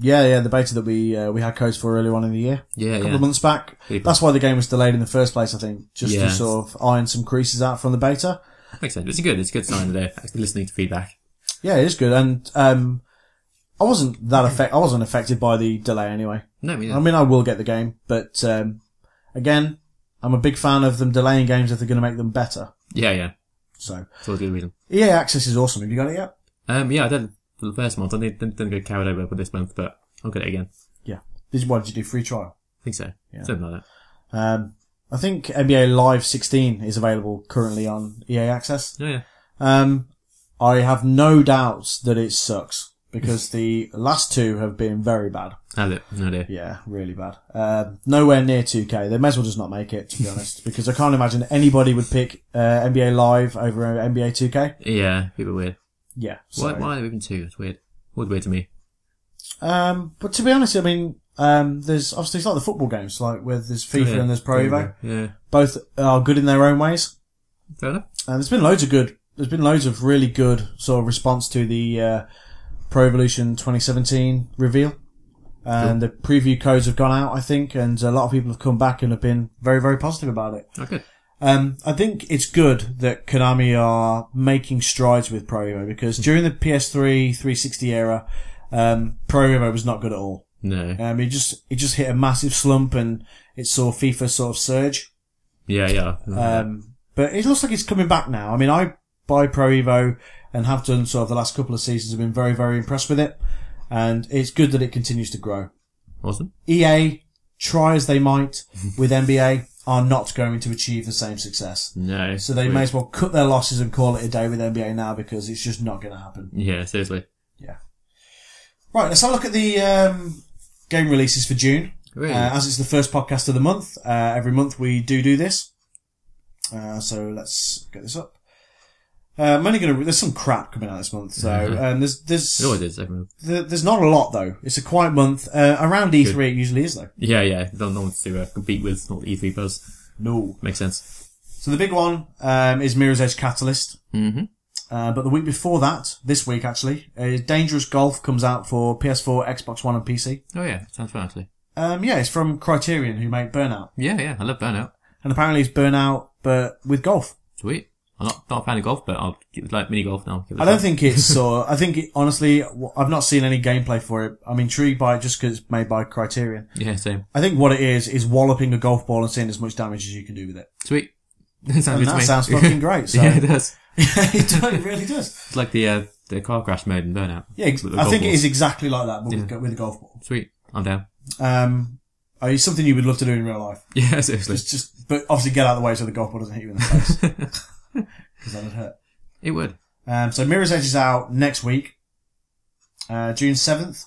yeah, yeah, the beta that we, uh, we had codes for earlier on in the year. Yeah, a couple yeah. of months back. Really That's why the game was delayed in the first place, I think, just to sort of iron some creases out from the beta. Makes sense. It's a good, it's a good sign that they're actually listening to feedback. Yeah, it is good, and um, I wasn't that affect. I wasn't affected by the delay anyway. No, I mean, I mean, I will get the game, but um, again, I'm a big fan of them delaying games if they're going to make them better. yeah, yeah. So It's always a good reason. EA Access is awesome. Have you got it yet? Um, yeah, I did for the first month. I didn't, didn't, didn't get carried over for this month, but I'll get it again. Yeah. This what did you do? Free trial. I think so. Yeah. Something like that. Um, I think NBA Live 16 is available currently on EA Access. Yeah, yeah. Um, I have no doubts that it sucks because the last two have been very bad. Have it. No idea. Yeah, really bad. Um, nowhere near 2K. They may as well just not make it, to be honest, because I can't imagine anybody would pick uh, NBA Live over NBA 2K. Yeah, people weird. Yeah. So, Why, why are they even two? It's weird. Always weird to me. Um, but to be honest, I mean, um, there's obviously it's like the football games, like where there's FIFA Yeah. and there's Pro Evo. Yeah. Both are good in their own ways. Fair enough. And there's been loads of good, there's been loads of really good sort of response to the, uh, Pro Evolution 2017 reveal. And the preview codes have gone out, I think, and a lot of people have come back and have been very, very positive about it. Good. Um, I think it's good that Konami are making strides with Pro Evo because during the PS3 360 era, um, Pro Evo was not good at all. No. Um, it just, it just hit a massive slump and it saw FIFA sort of surge. Yeah, yeah. Um, but it looks like it's coming back now. I mean, I buy Pro Evo and have done sort of the last couple of seasons. I've been very, very impressed with it. And it's good that it continues to grow. awesome. EA, try as they might with NBA, are not going to achieve the same success. No. So they may as well cut their losses and call it a day with NBA now because it's just not going to happen. Yeah, seriously. Yeah. Right, let's have a look at the um, game releases for June. Really? Uh, as it's the first podcast of the month, uh, every month we do do this. Uh, so let's get this up. Uh, I'm only going to. There's some crap coming out this month, so um, there's there's it always is. Everyone. there- there's not a lot though. It's a quiet month. Uh, around E3 it usually is though. Yeah, yeah. Don't know what to uh, compete with what E3 buzz. No. Makes sense. So the big one um, is Mirror's Edge Catalyst. Mm-hmm. Uh, but the week before that, this week actually, is Dangerous Golf comes out for PS4, Xbox One, and PC. Oh yeah, sounds fun actually. Um, yeah, it's from Criterion, who made Burnout, Yeah, yeah. I love Burnout. and apparently it's Burnout, but with golf. Sweet. I'm not, not a fan of golf, but I'll give it like mini golf now. It I don't think it's so. I think it, honestly, I've not seen any gameplay for it. I'm intrigued by it just because it's made by Criterion. Yeah, same. I think what it is is walloping a golf ball and seeing as much damage as you can do with it. Sweet. Sounds And good to that me. sounds fucking great. So yeah, it does. it, really does. It's like the uh, the car crash mode in Burnout. Yeah, ex- I think it balls. is exactly like that, but with, with a golf ball. Sweet. I'm down. Um, oh, it's something you would love to do in real life. Yeah, seriously. Just, just, but obviously get out of the way so the golf ball doesn't hit you in the face. Because that would hurt. It would. Um, so Mirror's Edge is out next week, uh, June 7th.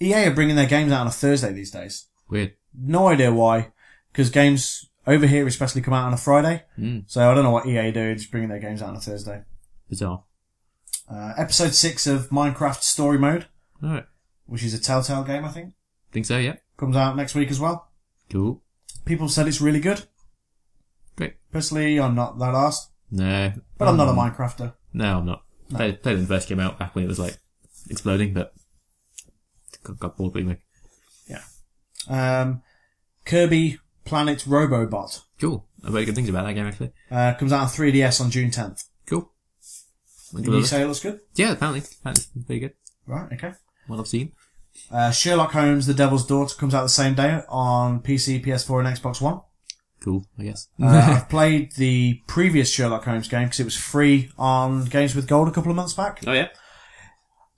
EA are bringing their games out on a Thursday these days. Weird. No idea why, because games over here especially come out on a Friday. Mm. So I don't know what EA do, just bringing their games out on a Thursday. Bizarre. Uh, episode 6 of Minecraft Story Mode, Alright. which is a Telltale game, I think, Think so, yeah. comes out next week as well. Cool. People said it's really good. Great. Personally, I'm not that asked, No. but I'm not a Um, Minecrafter. No, I'm not. Played, played when it first came out back when it was like exploding, but got, got bored pretty quick. Um, Kirby Planet Robobot Cool. I've heard good things about that game actually. uh, comes out on 3DS on June 10th. Cool. I'll give Can it a you say it looks good? Yeah, apparently. Apparently it's pretty good. Right, okay. What I've seen. Uh, Sherlock Holmes: The Devil's Daughter comes out the same day on PC, PS4, and Xbox One. Cool, I guess. Uh, I've played the previous Sherlock Holmes game because it was free on Games with Gold a couple of months back. oh yeah?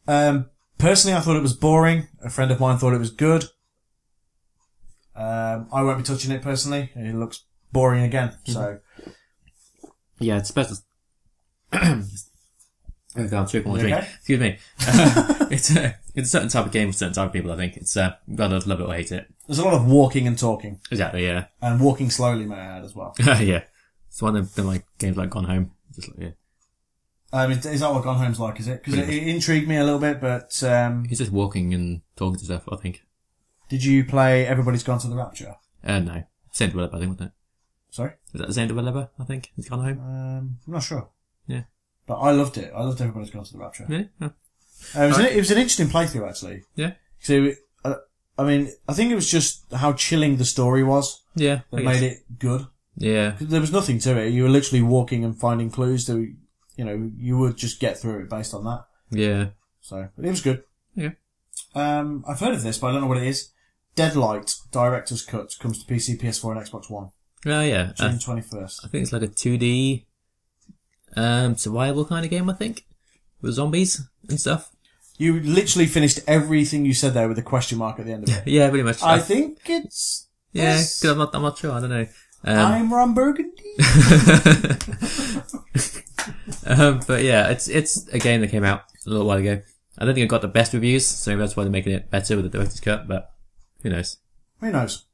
Um, personally, I thought it was boring. A friend of mine thought it was good. Um, I won't be touching it personally. It looks boring again. So Yeah, it's special. Oh I'm choking on You drink. okay? Excuse me. Uh, it's a it's a certain type of game for certain type of people. I think it's uh, you gotta love it or hate it. there's a lot of walking and talking, Exactly. Yeah. and walking slowly, may I add as well. yeah. It's one of them like games like Gone Home. Just like yeah, Um, is, is that what Gone Home's like? Is it? Because it, it intrigued me a little bit. But um, he's just walking and talking to stuff. I think. did you play Everybody's Gone to the Rapture? Uh, no, same developer. I think wasn't it? Sorry, Is that the same developer? I think it's Gone Home. um, I'm not sure. Yeah. But I loved it. I loved Everybody's Gone to the Rapture. Really? Oh. Uh, it, was an, it was an interesting playthrough, actually. Yeah. So, uh, I mean, I think it was just how chilling the story was Yeah. That made it good. Yeah. There was nothing to it. You were literally walking and finding clues that, you know, you would just get through it based on that. Yeah. So, but it was good. Yeah. Um, I've heard of this, but I don't know what it is. Deadlight Director's Cut comes to PC, PS4, and Xbox One. Oh yeah. Uh, June 21st. I think it's like a 2D um, survival kind of game. I think with zombies and stuff. You literally finished everything you said there with a question mark at the end of it. Yeah, pretty much. I think it's. yeah, because I'm not. I'm not sure. I don't know. Um, I'm Ron Burgundy. um, but yeah, it's it's a game that came out a little while ago. I don't think it got the best reviews, so maybe that's why they're making it better with the director's cut. But who knows? Who knows?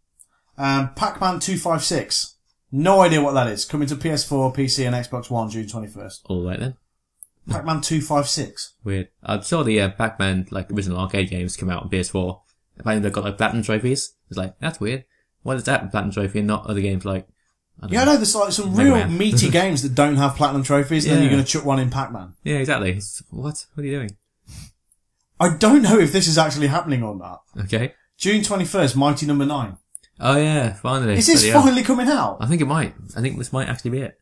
Um, Pac-Man 256. No idea what that is. Coming to PS4, PC, and Xbox One June 21st. All right then. Pac-Man 256. Weird. I saw the uh, Pac-Man like original arcade games come out on PS4. Apparently they've got like platinum trophies. It's like that's weird. Why does that have platinum trophy and not other games like? I don't Yeah, I know. know there's like some Mega real Man. meaty games that don't have platinum trophies, and then you're going to chuck one in Pac-Man. Yeah, exactly. It's- what? What are you doing? I don't know if this is actually happening or not. Okay. June 21st, Mighty Number 9. Oh yeah, finally. Is this Bloody hell. finally coming out? I think it might. I think this might actually be it.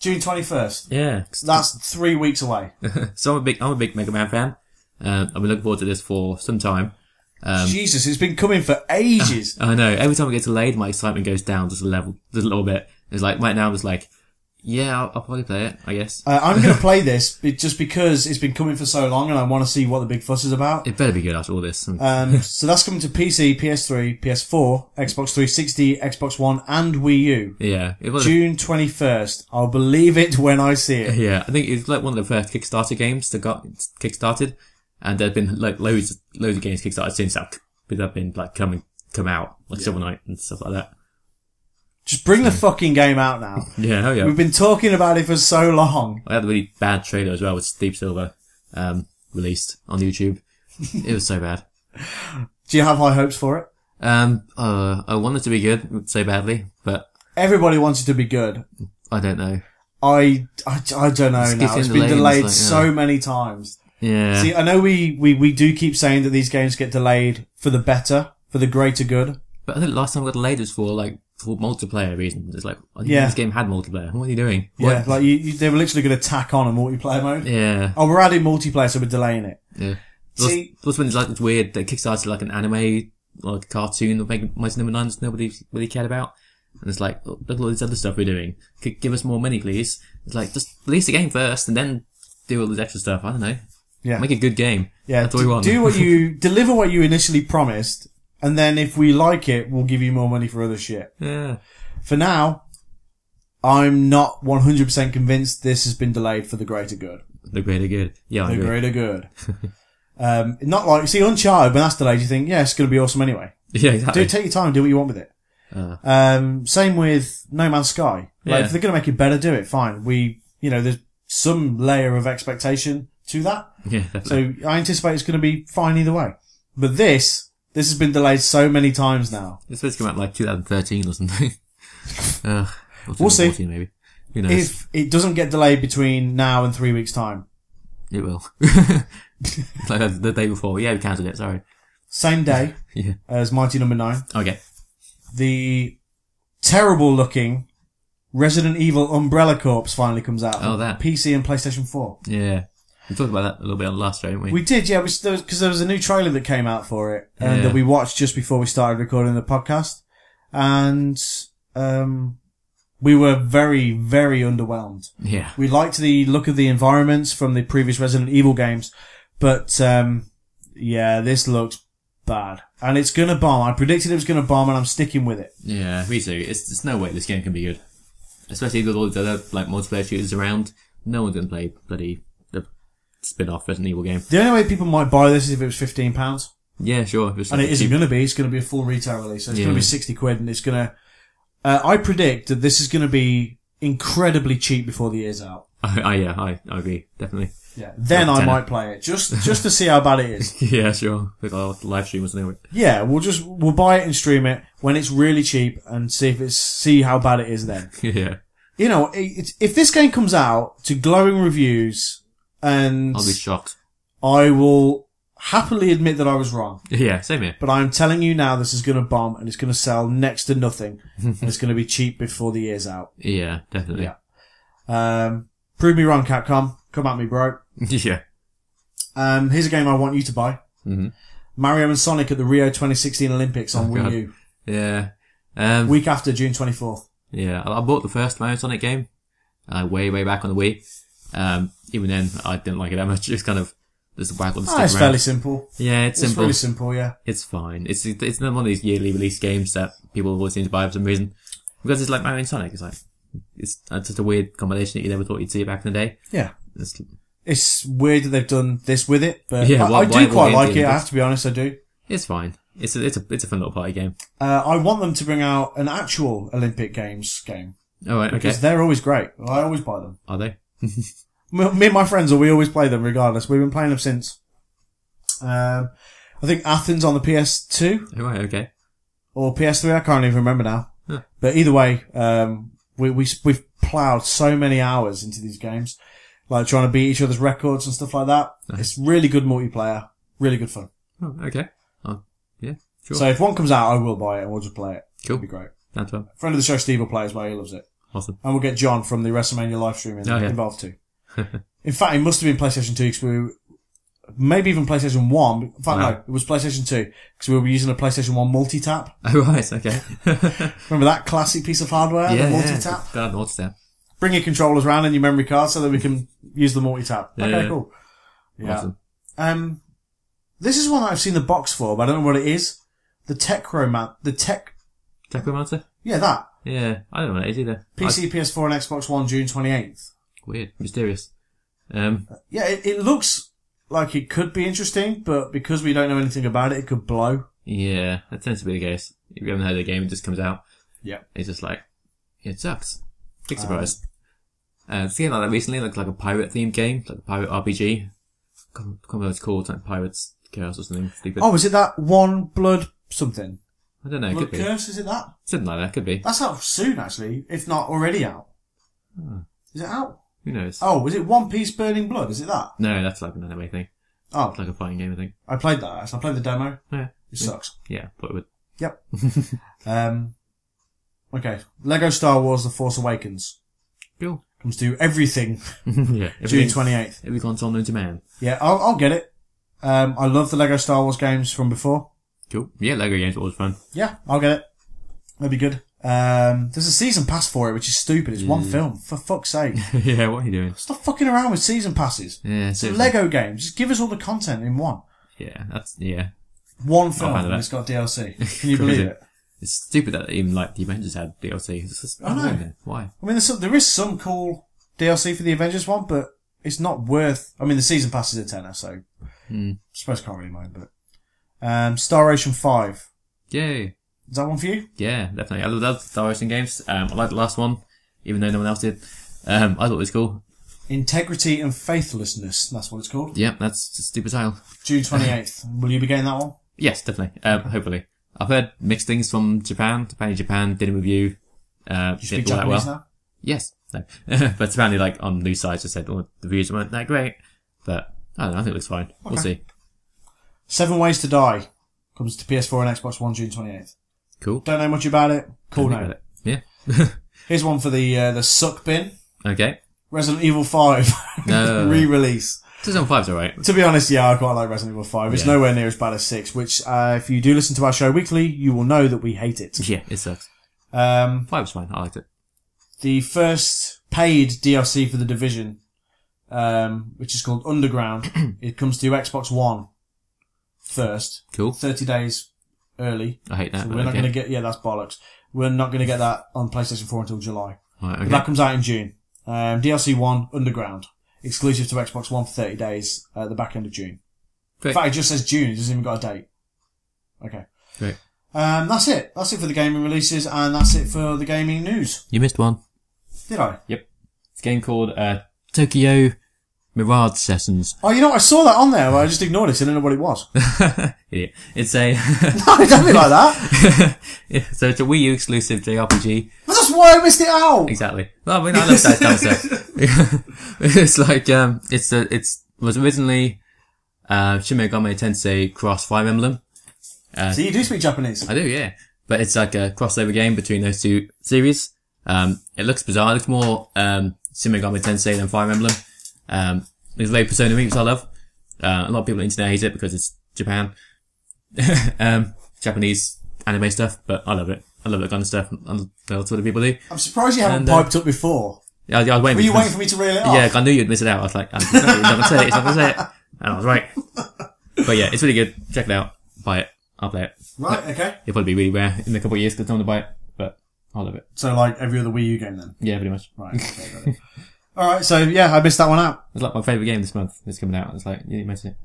June 21st. Yeah. That's three weeks away. so I'm a big, I'm a big Mega Man fan. Um, I've been looking forward to this for some time. Um, Jesus, it's been coming for ages. I know. Every time I get delayed, my excitement goes down just a level, just a little bit. It's like right now, I'm just like, yeah, I'll, I'll probably play it. I guess Uh, I'm going to play this be- just because it's been coming for so long and I want to see what the big fuss is about. it better be good after all this. Um, so that's coming to PC, PS3, PS4, Xbox 360, Xbox One, and Wii U. yeah, it was. June 21st. I'll believe it when I see it. Yeah, I think it's like one of the first Kickstarter games that got kickstarted, and there've been like loads, loads of games kickstarted since that, that have been like coming, come out like Shovel Knight and stuff like that. Just bring the fucking game out now. Yeah, oh yeah. We've been talking about it for so long. I had a really bad trailer as well with Steve Silver, um, released on YouTube. it was so bad. Do you have high hopes for it? Um, uh, I want it to be good so badly, but Everybody wants it to be good. I don't know. I, I, I don't know It's now. It's been delayed, it's so like, yeah. many times. Yeah. See, I know we, we, we do keep saying that these games get delayed for the better, for the greater good. but I think the last time I got delayed was for like, for multiplayer reasons. It's like, I Yeah. this game had multiplayer. What are you doing? Yeah, What? like you, you, they were literally going to tack on a multiplayer mode. Yeah. Oh, we're adding multiplayer, so we're delaying it. Yeah. See- Plus, when it's like, it's weird that Kickstarter like an anime, like cartoon of making Mighty Number Nine that nobody really cared about. And it's like, "Oh, look at all this other stuff we're doing. Could give us more money, please. It's like, just release the game first and then do all this extra stuff. I don't know. Yeah. Make a good game. Yeah, That's we want. do what you deliver what you initially promised, and then if we like it, we'll give you more money for other shit. Yeah. For now, I'm not 100% convinced this has been delayed for the greater good. The greater good. Yeah, I The agree. greater good. um, not like see Uncharted when that's delayed, you think, yeah, it's going to be awesome anyway. Yeah, exactly. Do take your time, do what you want with it. Uh, Um, same with No Man's Sky. Like, Yeah. if they're going to make it better, do it. Fine. We, you know, there's some layer of expectation to that. yeah, definitely. So I anticipate it's going to be fine either way. But this, this has been delayed so many times now. It's supposed to come out like 2013 or something. uh, or We'll see. maybe. Who knows? If it doesn't get delayed between now and three weeks time, It will. like the, day before. Yeah, we cancelled it. Sorry. same day Yeah. as Mighty Number Nine, Okay. the terrible looking Resident Evil Umbrella Corps finally comes out. Oh, that. PC and PlayStation 4. Yeah. We talked about that a little bit on the last didn't we? We did, yeah, because there, was- there was a new trailer that came out for it, and Yeah. that we watched just before we started recording the podcast, and um, we were very, very underwhelmed. yeah. We liked the look of the environments from the previous Resident Evil games, but um, yeah, this looks bad, and it's gonna bomb. I predicted it was gonna bomb, and I'm sticking with it. Yeah, me too. It's, there's no way this game can be good. Especially with all the other, like, multiplayer shooters around. No one's gonna play bloody, spin-off Resident Evil game. The only way people might buy this is if it was fifteen pounds. Yeah, sure. It was And like it isn't cheap- going to be. It's going to be a full retail release. So it's going Yeah. to be 60 quid and it's going to, uh, I predict that this is going to be incredibly cheap before the year's out. I, I, yeah, I, I agree. Definitely. Yeah. Then I tenner. might play it just, just to see how bad it is. yeah, sure. Like a live stream or something. Yeah. We'll just, we'll buy it and stream it when it's really cheap and see if it's, see how bad it is then. yeah. You know, it, it's, if this game comes out to glowing reviews and I'll be shocked. I will happily admit that I was wrong. Yeah, same here. But I'm telling you now, this is going to bomb and it's going to sell next to nothing. and it's going to be cheap before the year's out. Yeah, definitely. Yeah. Um, prove me wrong, Capcom. Come at me, bro. yeah. Um, here's a game I want you to buy. Mhm. Mario and Sonic at the Rio 2016 Olympics on Oh, Wii God. U. Yeah. Um, Week after June 24th. yeah, I, I bought the first Mario Sonic game, uh, way, way back on the Wii. Um, even then, I didn't like it that much. It's kind of, just waggle the stick Ah, it's around. fairly simple. yeah, it's It's simple. really simple, yeah. It's fine. It's, it's not one of these yearly release games that people always seem to buy for some reason. Because it's like Mario and Sonic. It's like, it's, it's just a weird combination that you never thought you'd see back in the day. Yeah. It's, It's weird that they've done this with it, but Yeah, I, why- I do quite like it. I have to be honest, I do. it's fine. It's a, it's a, it's a fun little party game. Uh, I want them to bring out an actual Olympic Games game Alright, okay. because they're always great. I always buy them. Are they? Me me and my friends, we always play them regardless. We've been playing them since. Um, I think Athens on the PS2 Alright, okay. or PS3. I can't even remember now. Huh. But either way, um, we we we've ploughed so many hours into these games, like trying to beat each other's records and stuff like that. It's really good multiplayer, really good fun. Oh, okay. Oh, yeah, sure. So if one comes out, I will buy it and we'll just play it. cool. It'll be great. That's fun. Friend of the show, Steve will play as well. He loves it. Awesome. And we'll get John from the WrestleMania live stream in, Oh, yeah. involved too. in fact, it must have been PlayStation 2 because we were, maybe even PlayStation 1. In fact, Wow. no, it was PlayStation 2 because we were using a PlayStation 1 multi-tap. Oh, right, okay. Remember that classic piece of hardware? yeah, the yeah. multi-tap? God, multi-tap. Bring your controllers around and your memory card so that we can use the multi-tap. Yeah, okay, yeah. cool. Yeah. Awesome. Um, this is one that I've seen the box for, but I don't know what it is. The Techromat, the Tech, Technomancer? yeah, that. Yeah, I don't know what it is either. PC, PS4 and Xbox One, June 28th. Weird. Mysterious. Um, Yeah, it, it looks like it could be interesting, but because we don't know anything about it, it could blow. yeah, that tends to be the case. If you haven't heard of the game, it just comes out. Yeah. It's just like, it sucks. Big Um, surprise. uh, it's a like that recently, like, like a pirate themed game, like a pirate RPG. Can't, can't remember what it's called, like Pirates Chaos or something stupid. Oh, is it that one blood something? I don't know, it blood could be. curse? Is it that? Something like that, could be. That's out soon, actually, if not already out. Hmm. Is it out? Who knows? Oh, is it One Piece Burning Blood? Is it that? No, that's like an anime thing. Oh, It's like a fighting game, I think. I played that. Actually. I played the demo. Yeah. It sucks. Yeah, but it would. Yep. um, okay. Lego Star Wars: The Force Awakens Cool. comes to everything yeah. June twenty eighth. Every console known to man. Yeah, I'll, I'll get it. Um, I love the Lego Star Wars games from before. Cool. Yeah, Lego games are always fun. Yeah, I'll get it. That'd be good. Um, there's a season pass for it, which is stupid. It's one film. For fuck's sake. yeah, what are you doing? Stop fucking around with season passes. Yeah, It's a seriously. Lego game. Just give us all the content in one. Yeah, that's yeah. One film, mind and it's got DLC. Can you believe Crazy. it? It's stupid that even like the Avengers had DLC. It's just, I know. why? Why? I mean, there's some, there is some cool DLC for the Avengers one, but it's not worth. I mean, the season pass is a tenner, so Hmm. I suppose I can't really mind. But um, Star Ocean Five Yay! is that one for you? Yeah, definitely. I love Star Ocean games. Um, I like the last one, even though no one else did. Um, I thought it was cool. Integrity and Faithlessness. That's what it's called. Yeah, that's a stupid title. June twenty eighth. Will you be getting that one? Yes, definitely. Um, hopefully. I've heard mixed things from Japan. Apparently Japan did a review. Uh, you speak that well. Japanese now? Yes. No. but apparently like on news sites just said, oh, the reviews weren't that great. But I don't know, I think it looks fine. We'll see. Seven Days to Die comes to PS4 and Xbox One June twenty eighth. Cool. Don't know much about it. Cool name. about it. Yeah. Here's one for the uh, the suck bin. okay. Resident Evil Five No. re-release. 2005's alright. To be honest, yeah, I quite like Resident Evil 5. It's Yeah. nowhere near as bad as 6, which, uh, if you do listen to our show weekly, you will know that we hate it. Yeah, it sucks. Um, Five was fine. I liked it. the first paid DLC for The Division, um, which is called Underground, it comes to Xbox One first, Cool. 30 days early. I hate that. So we're not okay. going to get, yeah, that's bollocks. We're not going to get that on PlayStation 4 until July. Right, But okay. that comes out in June. Um, DLC 1, Underground, exclusive to Xbox One for 30 days at the back end of June. Great. In fact, it just says June. It doesn't even got a date. Okay. Great. Um, that's it. That's it for the gaming releases, and that's it for the gaming news. You missed one. Did I? Yep. It's a game called uh, Tokyo Mirage Sessions. Oh, you know. I saw that on there, but I just ignored it. I didn't know what it was. Idiot. It's a no, don't be like that. yeah, so it's a Wii U exclusive JRPG. But that's why I missed it out. Exactly. Well, I mean, I love of stuff. it's like um, it's a, it's was originally uh, Shin Megami Tensei Cross Fire Emblem. So you do speak Japanese. I do, yeah. But it's like a crossover game between those two series. Um, it looks bizarre. It looks more, um, Shin Megami Tensei than Fire Emblem. Um, it's very Persona which I love. Uh, a lot of people on the internet hate it because it's Japan. um, Japanese anime stuff, but I love it. I love that kind of stuff. And that's what people do. I'm surprised you haven't And, uh, piped up before. Yeah, I, I was waiting Were you waiting for me to reel it off? Yeah, I knew you'd miss it out. I was like, not, he's not gonna say it, he's not gonna say it. And I was right. But yeah, it's really good. Check it out. Buy it. I'll play it. Right, okay. It'll probably be really rare in a couple of years because someone to buy it, but I love it. So like every other Wii U game then. Yeah, pretty much. Right. Okay. All right. So yeah, I missed that one out. It's like my favourite game this month. It's coming out. It's like, you didn't mention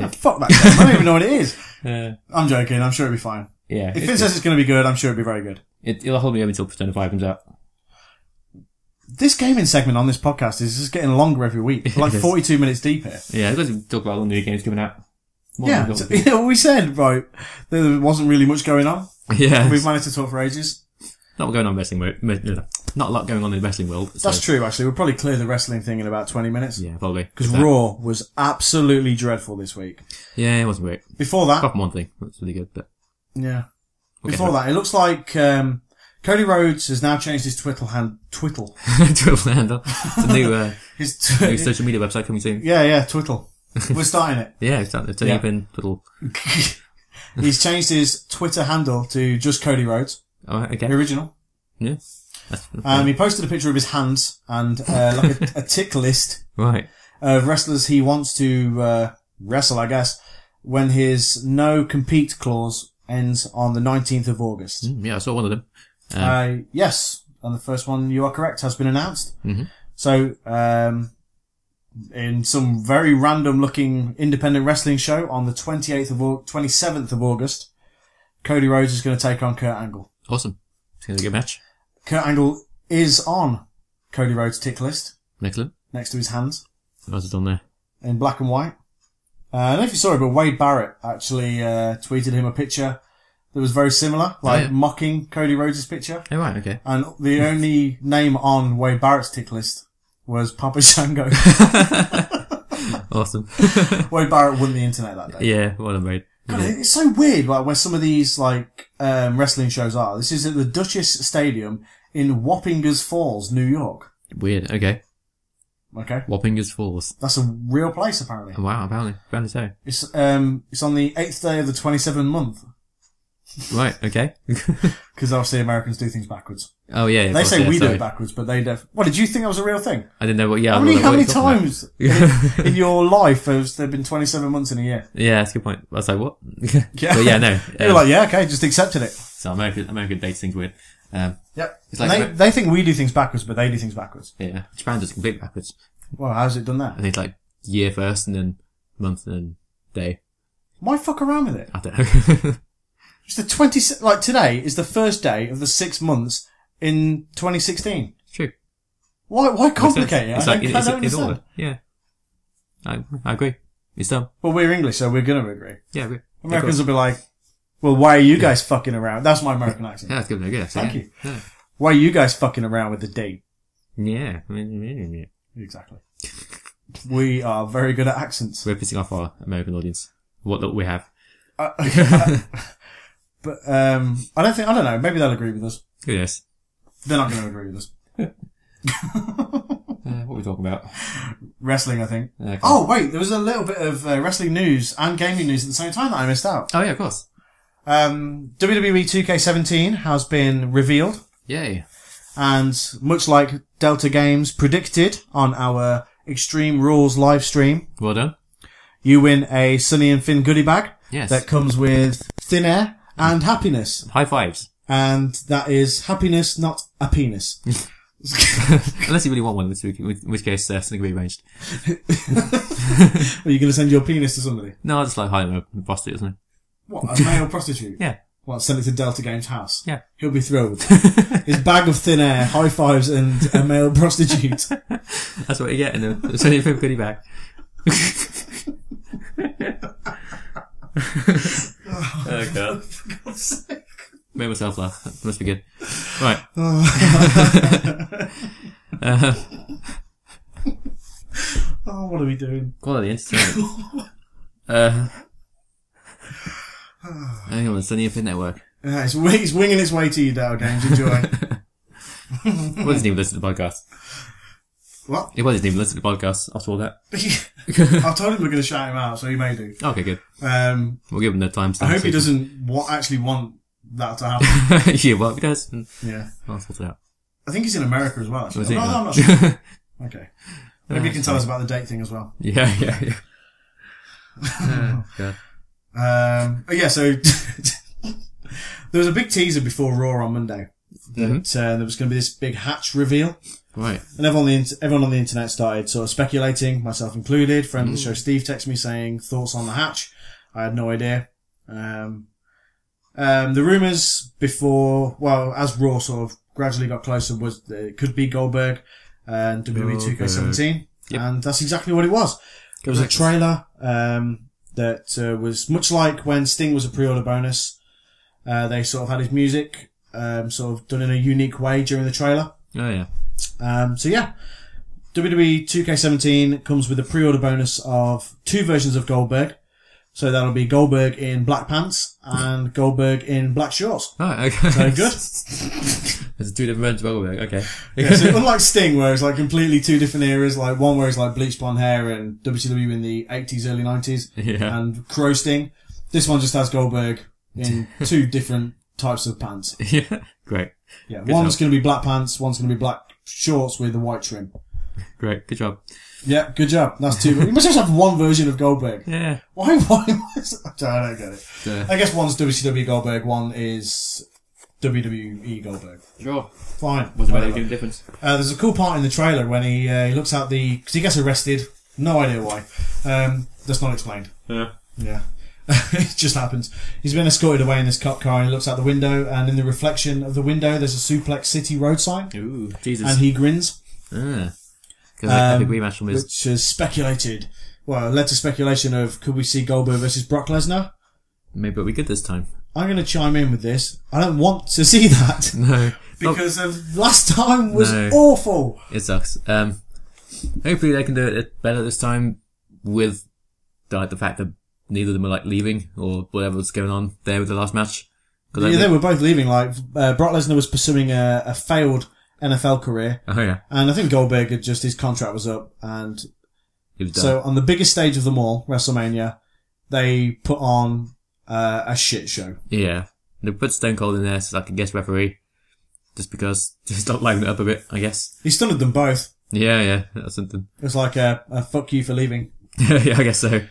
Oh, fuck that game. I don't even know what it is. it. Uh, I'm joking. I'm sure it'll be fine. yeah. If it says it's going to be good, I'm sure it'll be very good. it, it'll hold me over until Persona 5 comes out. This gaming segment on this podcast is just getting longer every week. We're like 42 minutes deep here. Yeah, we talk about all the new games coming out. Yeah. we So, you know, we said, right, there wasn't really much going on. yeah. We've managed to talk for ages. Not going on in wrestling world. Not a lot going on in the wrestling world. So, That's true, actually. We'll probably clear the wrestling thing in about 20 minutes. yeah, probably. Because Raw was absolutely dreadful this week. Yeah, it wasn't great. Before that, Apart from one thing. That's really good, but. yeah. we'll Before that, it looks like, um, Cody Rhodes has now changed his Twitter hand, Twittle. it. Twiddle handle. It's a new, uh, His new social media website coming soon. yeah, yeah, Twittle. We're starting it. Yeah, it's it's turning Yeah. in Twiddle. He's changed his Twitter handle to just Cody Rhodes, Oh, okay. the original. Yeah. Um, he posted a picture of his hands and uh, like a, a tick list right. of wrestlers he wants to uh, wrestle, I guess, when his no compete clause ends on the 19th of August. Mm, yeah, I saw one of them. Um, Uh, yes, and the first one, you are correct, has been announced. Mhm. So, um, in some very random looking independent wrestling show on the 28th of Au- 27th of August, Cody Rhodes is going to take on Kurt Angle. awesome. It's going to be a good match. Kurt Angle is on Cody Rhodes' tick list Excellent. next to his hands What else is on there? in black and white. Uh, I don't know if you saw it, but Wade Barrett actually uh, tweeted him a picture that was very similar, like yeah. mocking Cody Rhodes' picture. Oh, right, okay. And the only name on Wade Barrett's tick list was Papa Shango. Awesome. Wade Barrett won the internet that day. yeah, well done, mate. God, it's so weird, like where some of these like um, wrestling shows are. This is at the Dutchess Stadium in Wappingers Falls, New York. Weird. Okay. Okay, Wappingers Falls. that's a real place apparently. Wow, apparently. Apparently so. It's um, it's on the eighth day of the twenty seventh month. Right. Okay. Because obviously Americans do things backwards. oh yeah. They course, say yeah, we do sorry. it backwards, but they def- What, did you think that was a real thing? I didn't know what. Yeah. How I many, don't know how what many you're talking times in, in your life has there been 27 months in a year? Yeah, that's a good point. I was like, what? Yeah. but yeah, no. You're um, like, yeah, okay, just accepted it. so American American dates things weird. Um, Yep. It's like- they, they think we do things backwards, but they do things backwards. yeah, Japan does complete backwards. Well, how's it done that? I think it's like year first and then month and then day. Why fuck around with it? I don't know. It's the 20, like today is the first day of the six months in 2016. True. Why, why complicate it? It's I don't, it's, I don't it's order. Yeah. I I agree. It's dumb. Well, we're English, so we're gonna agree. Yeah, agree. Americans will be like, well, why are you guys fucking around? That's my American accent. Yeah, that's good. Good. Thank yeah. you. Yeah. Why are you guys fucking around with the D? Yeah. Exactly. We are very good at accents. We're pissing off our American audience. What that we have. Uh, uh, But, um, I don't think, I don't know, maybe they'll agree with us. Who knows? They're not gonna agree with us. Uh, what are we talking about? Wrestling, I think. Okay. Oh, wait, there was a little bit of uh, wrestling news and gaming news at the same time that I missed out. Oh yeah, of course. Um, WWE 2K17 has been revealed, Yay. and much like Delta Games predicted on our Extreme Rules live stream, Well done. you win a Sonny and Finn goodie bag Yes. that comes with thin air and happiness. High fives. And that is happiness, not a penis. Unless you really want one, in which, in which case uh, something can be arranged. Are you going to send your penis to somebody? No, I just like hiding a prostitute, isn't it? What, a male prostitute? Yeah. What, send it to Delta Games house? Yeah. He'll be thrilled. His bag of thin air, high fives, and a male prostitute. That's what you get in a Sonny Finn goodie bag. Oh god. Made myself laugh. That must be good. Right. uh, Oh, what are we doing? quality entertainment. uh, hang on, the Sonny Finn Network. Uh, it's, it's winging its way to you, Delta Games. Enjoy. What doesn't even listen to the podcast? What? He wasn't even listen to the podcast after all that. I told him we're going to shout him out, so he may do. Okay, good. Um, We'll give him the timestamp. I hope he doesn't wa- actually want that to happen. yeah, well, if he does, then yeah. I'll sort it out. I think he's in America as well, actually. Was he? No, no, I'm not sure. Okay. Maybe you can tell us about the date thing as well. yeah, yeah. Oh, yeah. Um, oh, yeah, so there was a big teaser before Raw on Monday that uh, there was going to be this big hatch reveal, Right. and everyone on the everyone on the internet started sort of speculating, myself included. Friend of the show Steve texted me saying thoughts on the hatch. I had no idea. Um, um, the rumors before, well, as Raw sort of gradually got closer, was that it could be Goldberg and WWE 2K17, Yep. and that's exactly what it was. It was a trailer um, that uh, was much like when Sting was a pre-order bonus. Uh, they sort of had his music um, sort of done in a unique way during the trailer. Oh, yeah. Um, so yeah, WWE 2K17 comes with a pre-order bonus of two versions of Goldberg. So that'll be Goldberg in black pants and Goldberg in black shorts. Oh, okay. Very good. There's two different versions of Goldberg. Okay. Yeah, so unlike Sting, where it's like completely two different eras, like one where it's like bleached blonde hair and WCW in the 80s, early 90s, Yeah. and Crow Sting. This one just has Goldberg in two different types of pants. yeah. Great. Yeah, Good one's going to be black pants, one's going to be black shorts with a white trim. Great. Good job. Yeah, good job. That's two. you must just have one version of Goldberg. Yeah. Why? Why? I don't get it. Uh, I guess one's WCW Goldberg, one is WWE Goldberg. sure. Fine. What's the whatever. making a difference? Uh, there's a cool part in the trailer when he uh, he looks out the because he gets arrested. No idea why. Um, that's not explained. Yeah. Yeah. it just happens. He's been escorted away in this cop car and he looks out the window and in the reflection of the window there's a Suplex City road sign Ooh, Jesus. and he grins, ah. Cause I Um, think rematch from his. which is speculated. Well, led to speculation of could we see Goldberg versus Brock Lesnar? Maybe we could this time. I'm going to chime in with this. I don't want to see that No. because of last time was No. awful. It sucks. Um, hopefully they can do it better this time with like the fact that neither of them were like leaving or whatever was going on there with the last match. I Yeah, they were both leaving. Like uh, Brock Lesnar was pursuing a, a failed NFL career, oh yeah, and I think Goldberg had just his contract was up, and he was done. so on the biggest stage of them all, WrestleMania, they put on uh, a shit show. yeah, They put Stone Cold in there as like a guest referee, just because just to liven it up a bit, I guess. He stunned them both. Yeah, yeah, that's something. It was like a, a fuck you for leaving. yeah, I guess so.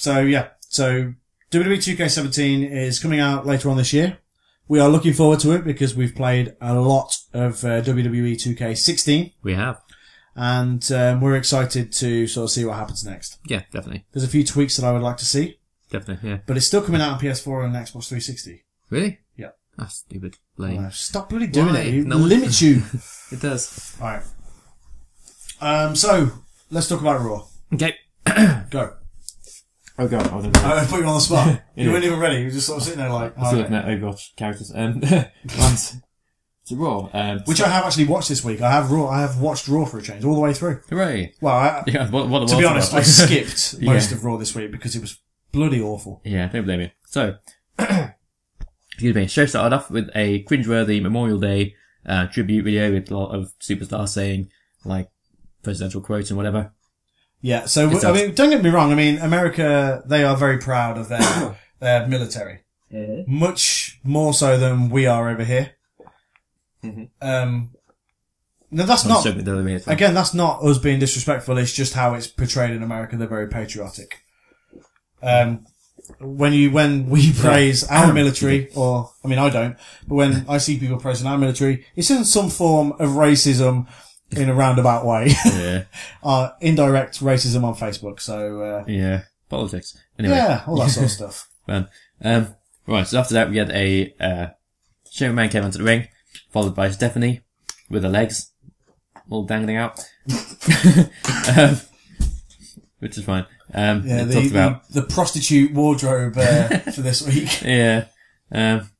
So yeah, so WWE 2K17 is coming out later on this year. We are looking forward to it because we've played a lot of uh, WWE 2K16 We have. and um, we're excited to sort of see what happens next. Yeah, definitely, There's a few tweaks that I would like to see, definitely. Yeah. but it's still coming out on PS4 and Xbox 360. Really? Yeah. That's stupid. Lame. Uh, stop bloody doing Why? it. It No limits you. It does. Alright. Um, so, let's talk about Raw. Okay. Go. Oh god, I looking I put you on the spot. You Yeah. weren't even ready. You were just sort of sitting there like, at alright. Overwatch characters. Um, and to Raw. Um, Which I have actually watched this week. I have Raw. I have watched Raw for a change all the way through. hooray! Well, I, Yeah, what, what to be honest. I skipped Yeah. most of Raw this week because it was bloody awful. Yeah, don't blame me. So, excuse me. Show started off with a cringeworthy Memorial Day uh, tribute video with a lot of superstars saying like presidential quotes and whatever. Yeah. So I mean, don't get me wrong. I mean, America they are very proud of their their military, much more so than we are over here. Um, no, that's not joking, the other way as well. again. That's not us being disrespectful. It's just how it's portrayed in America. They're very patriotic. Um, when you when we praise our military, or I mean, I don't, but when I see people praising our military, it's in some form of racism in a roundabout way, Yeah, uh, indirect racism on Facebook. So uh, yeah. Politics. Anyway, yeah, all that sort of stuff. fun. Um, right. So after that, we had a uh, Shane McMahon came onto the ring, followed by Stephanie with her legs all dangling out, um, which is fine. Um, Yeah, the, talked about the, the prostitute wardrobe uh, for this week. Yeah. Um,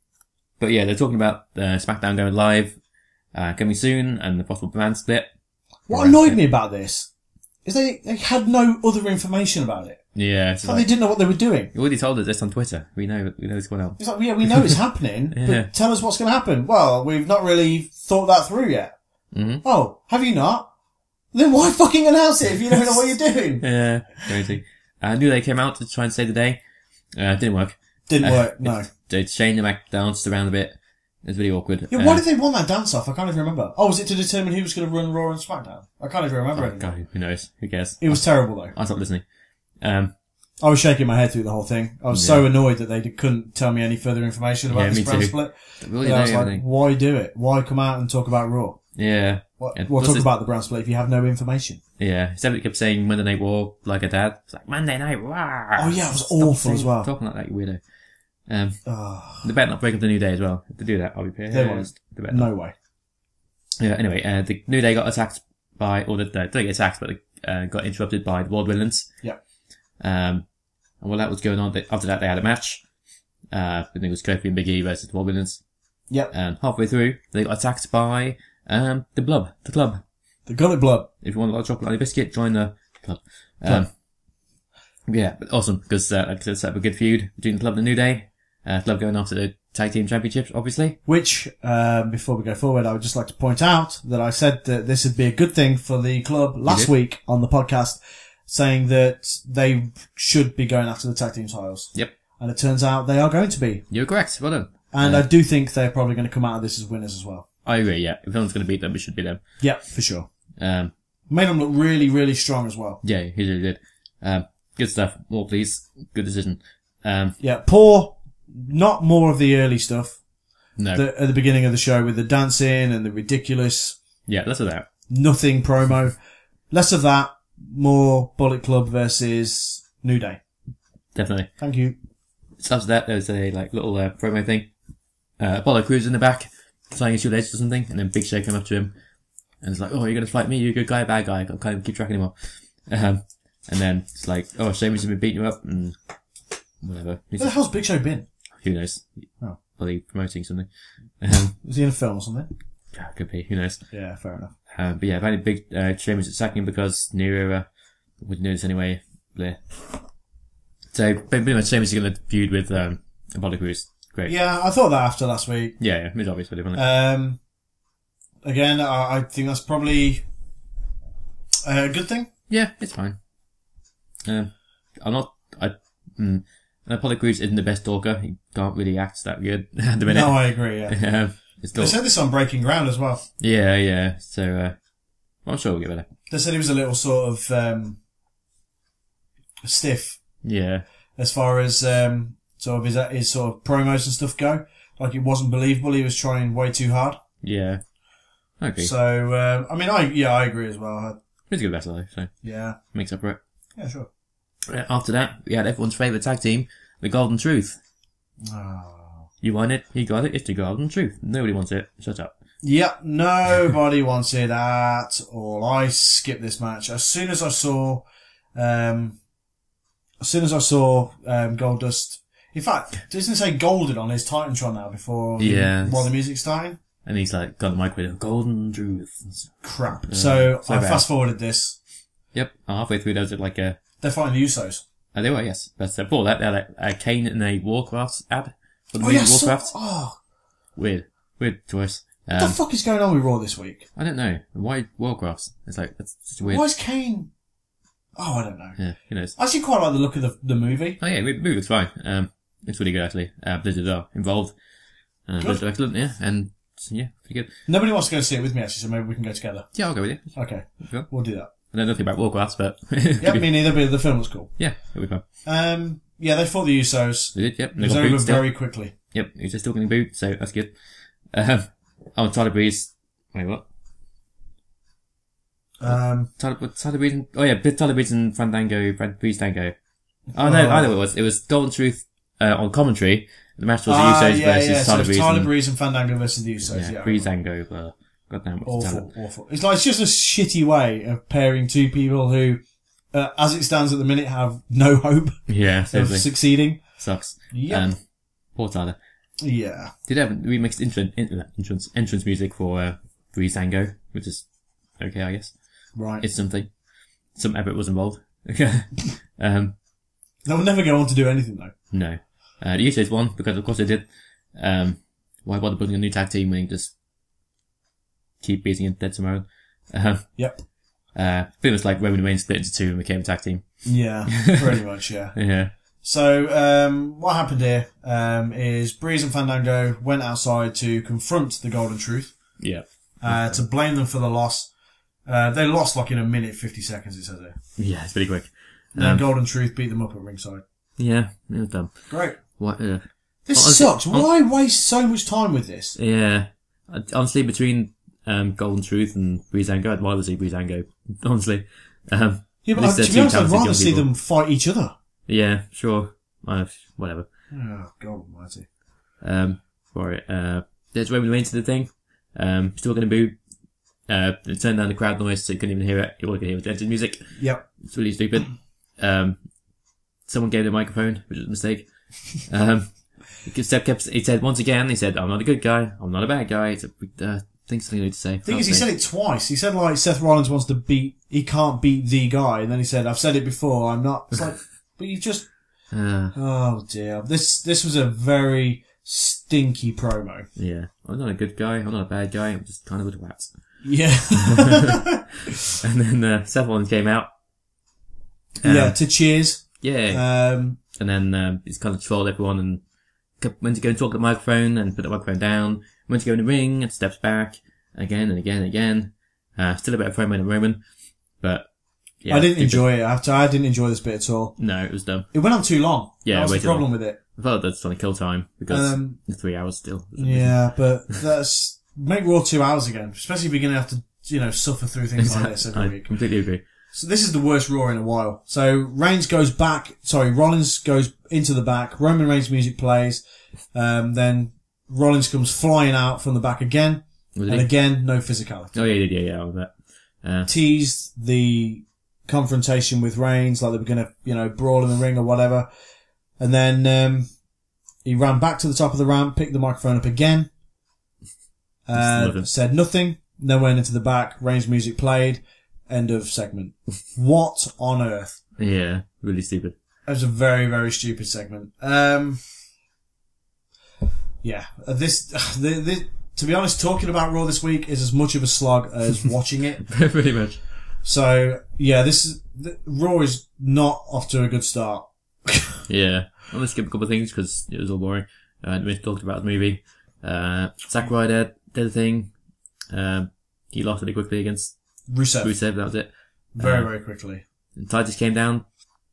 but yeah, they're talking about uh, SmackDown going live, uh, coming soon, and the possible brand split. What annoyed me about this is they, they had no other information about it. Yeah, it's It's like like, they didn't know what they were doing. you already told us this on Twitter. We know, we know what's going on. It's like, yeah, we know it's happening, Yeah. but tell us what's going to happen. Well, we've not really thought that through yet. Mhm. Oh, have you not? Then why fucking announce it if you don't know what you're doing? Yeah, crazy. Uh, New Day came out to try and save the day. Uh, didn't work. Didn't work, no. They Shane the Mac danced around a bit. It was really awkward. Yeah, Uh, why did they want that dance off? I can't even remember. Oh, was it to determine who was going to run Raw and SmackDown? I can't even remember oh, anymore. God, who knows? Who cares? It was terrible though. I stopped listening. Um, I was shaking my head through the whole thing. I was so annoyed that they d- couldn't tell me any further information about Yeah, this brand too. split. really And I know was like, everything. why do it? Why come out and talk about Raw? Yeah. What, Yeah, we'll plus talk it's- about the brand split if you have no information. Yeah. Stephanie kept saying Monday Night War like a dad. It's like, Monday Night War. Oh yeah, it was awful as well. Talking like that, you weirdo. Um, Oh, they better not break up the New Day as well. If they do that, I'll be pissed. They won't. They better not. no way. Yeah, anyway, uh, the New Day got attacked by, or the, uh, didn't get attacked, but they, uh, got interrupted by the Vaudevillains. Yeah. Um, and while that was going on, they, after that they had a match. Uh, I think it was Kofi and Big E versus the Vaudevillains. Yep. And halfway through, they got attacked by, um, the Blub, the club. The Gullet Blood. If you want a lot of chocolate on your biscuit, join the club. Um, yeah, but awesome, because, uh, like I said, set up a good feud between the club and the New Day. Uh, club going after the tag team championships, obviously. Which, um, before we go forward, I would just like to point out that I said that this would be a good thing for the club last week on the podcast, saying that they should be going after the tag team titles. Yep. And it turns out they are going to be. You're correct. Well done. And I do think they're probably going to come out of this as winners as well. I agree, yeah. If anyone's going to beat them, it should be them. Yeah, for sure. Um, Made them look really, really strong as well. yeah, he really did. Um, good stuff. More, please. Good decision. Um, Yeah, poor, not more of the early stuff no. the, at the beginning of the show with the dancing and the ridiculous yeah, that's that. nothing promo. Less of that, more Bullet Club versus New Day. Definitely. Thank you. So after that, there's a, like, little, uh, promo thing. Uh, Apollo Crews in the back, tying his shoelaces or something, and then Big Show came up to him, and it's like, oh, you're gonna fight me, you're a good guy, bad guy, I can't even keep track anymore. Um, and then it's like, oh, Sheamus has been beating you up, and whatever. Where the hell's Big Show been? Who knows? Oh. Probably promoting something. Um, Was he in a film or something? yeah, could be, who knows? Yeah, fair enough. Um, but yeah, apparently big, uh, Sheamus is sacking because New Era wouldn't do this anyway. Bleh. So, pretty much is going to feud with, um, Apollo Crews. Great. Yeah, I thought that after last week. Yeah, yeah, it's obvious, really, wasn't it? Um, again, I, I think that's probably a good thing. yeah, it's fine. Um, I'm not, I, mm, And Apollo Crews isn't the best talker. He can't really act that good at the minute. No, I agree. Yeah. Um, it's They said this on Breaking Ground as well. yeah, yeah. So, uh, I'm sure we'll get better. They said he was a little sort of um, stiff Yeah. as far as um, sort of his, his sort of promos and stuff go. Like it wasn't believable. He was trying way too hard. Yeah. Okay. So um, I mean, I yeah, I agree as well. He's a good wrestler though, so Yeah, makes up for it. yeah, sure. Uh, After that, we had everyone's favourite tag team, the Golden Truth. Oh. You want it, You got it, it's the Golden Truth. Nobody wants it. Shut up. Yep, nobody wants it at all. I skipped this match as soon as I saw, um, as soon as I saw um, Goldust. In fact, doesn't it say Golden on his Titantron now before Yeah. while the music's starting? And he's like, got the mic with him, Golden Truth. Crap. so so I bad. fast forwarded this. Yep, halfway through there was like a, They're fighting the Usos. oh, they were, yes. But uh, before that, they had a, a Kane and a Warcraft ad. For the Oh yeah, movie so, Warcraft. oh, Weird. Weird choice. what the Um, fuck is going on with Raw this week? I don't know. Why Warcraft? It's like, that's a weird. Why is Kane? Oh, I don't know. Yeah, who knows? I actually quite like the look of the the movie. Oh yeah, the movie was fine. Um, it's really good actually. Uh, Blizzard are involved. Uh, Good. Blizzard excellent, yeah. And, yeah, pretty good. Nobody wants to go see it with me actually, so maybe we can go together. Yeah, I'll go with you. Okay, we'll do that. I know nothing about Warcraft, but. Yeah, me neither, but the film was cool. Yeah, it'll be fun. Um, yeah, they fought the Usos. We did, yep. It They was got over still. very quickly. Yep, he was just still getting boot, so that's good. Um, oh, Tyler Breeze. Wait, what? Um, Tyler, what, Tyler Breeze and, oh yeah, Tyler Breeze and Fandango, Brad Breezango. Oh no, Oh. I know what it was. It was Golden Truth, uh, on commentary. The match was the ah, Usos yeah, versus yeah. So Tyler it's Breeze. Tyler and, Breeze and Fandango versus the Usos. yeah, Yeah, Breeze Tango, uh, goddamn, what's his talent. awful, awful. It's like it's just a shitty way of pairing two people who, uh, as it stands at the minute, have no hope Yeah, of seriously. succeeding. Sucks. Yeah. Um, poor Tyler. Yeah. Did they have remixed entrance, entrance, entrance music for, uh, Breezango, which is okay, I guess. Right. It's something. Some effort was involved. um, They'll never go on to do anything though. no. Uh, the Usos won because of course they did. Um, why bother building a new tag team when you just keep beating it dead tomorrow? Um, Yep. uh, pretty much like Roman Reigns split into two and became a tag team. Yeah. Pretty much. Yeah. Yeah. So, um, what happened here um, is Breeze and Fandango went outside to confront the Golden Truth, Yeah. uh, to blame them for the loss. Uh, they lost like in a minute, 50 seconds, it says there. Yeah, it's pretty quick. And then Um, Golden Truth beat them up at ringside. Yeah, it was dumb. Great. What, uh, This sucks. Why waste so much time with this? yeah. Honestly, between, um, Golden Truth and Breezango, I'd rather see Breezango. Honestly. Um, Yeah, but uh, to be honest, I'd rather see people. them fight each other. yeah, sure. Uh, whatever. Oh, God almighty. um, for it. Uh, there's Roman Reigns to the thing. Um, still going to boo. Uh, it turned down the crowd noise so you couldn't even hear it. You all could hear was entered music. Yep. It's really stupid. Um, someone gave a microphone, which was a mistake. Um, Steph kept, he said once again, he said, I'm not a good guy. I'm not a bad guy. It's a, uh, you need to say. thing is, he said it twice. He said like Seth Rollins wants to beat, he can't beat the guy, and then he said, "I've said it before. I'm not." It's like, but you just, Uh, oh dear. This this was a very stinky promo. yeah. I'm not a good guy. I'm not a bad guy. I'm just kind of a twat. Yeah, And then, uh, Seth Rollins came out. Um, yeah. To cheers. Yeah. Um, and then um, he's kind of trolled everyone and went to go and talk to the microphone and put the microphone down. Went to go in the ring and steps back again and again and again. Uh, still a bit of promo than Roman, but yeah, I didn't stupid. enjoy it. After I didn't enjoy this bit at all. No, it was dumb. It went on too long. Yeah, that was the problem long. with it. I felt that's trying to kill time because Um, three hours still. Yeah, but that's make Raw two hours again, especially if you're going to have to, you know, suffer through things like this every I week. completely agree. So this is the worst Raw in a while. So Reigns goes back, sorry, Rollins goes into the back, Roman Reigns music plays, um, then Rollins comes flying out from the back again, Was and again, no physicality. Oh yeah, yeah, yeah, yeah. I bet. Uh, Teased the confrontation with Reigns, like they were gonna, you know, brawl in the ring or whatever. And then, um, he ran back to the top of the ramp, picked the microphone up again, uh, said nothing, then went into the back, Reigns music played, end of segment. what on earth? yeah, really stupid. It was a very, very stupid segment. Um, yeah, uh, this, the, the, to be honest, talking about Raw this week is as much of a slog as watching it. Pretty much. So, yeah, this is, the, Raw is not off to a good start. Yeah. I'm gonna skip a couple of things because it was all boring. Uh, we talked about the movie. Uh, Zack Ryder did a thing. Um, he lost really quickly against Rusev. Rusev. That was it. Very, very quickly. And Titus came down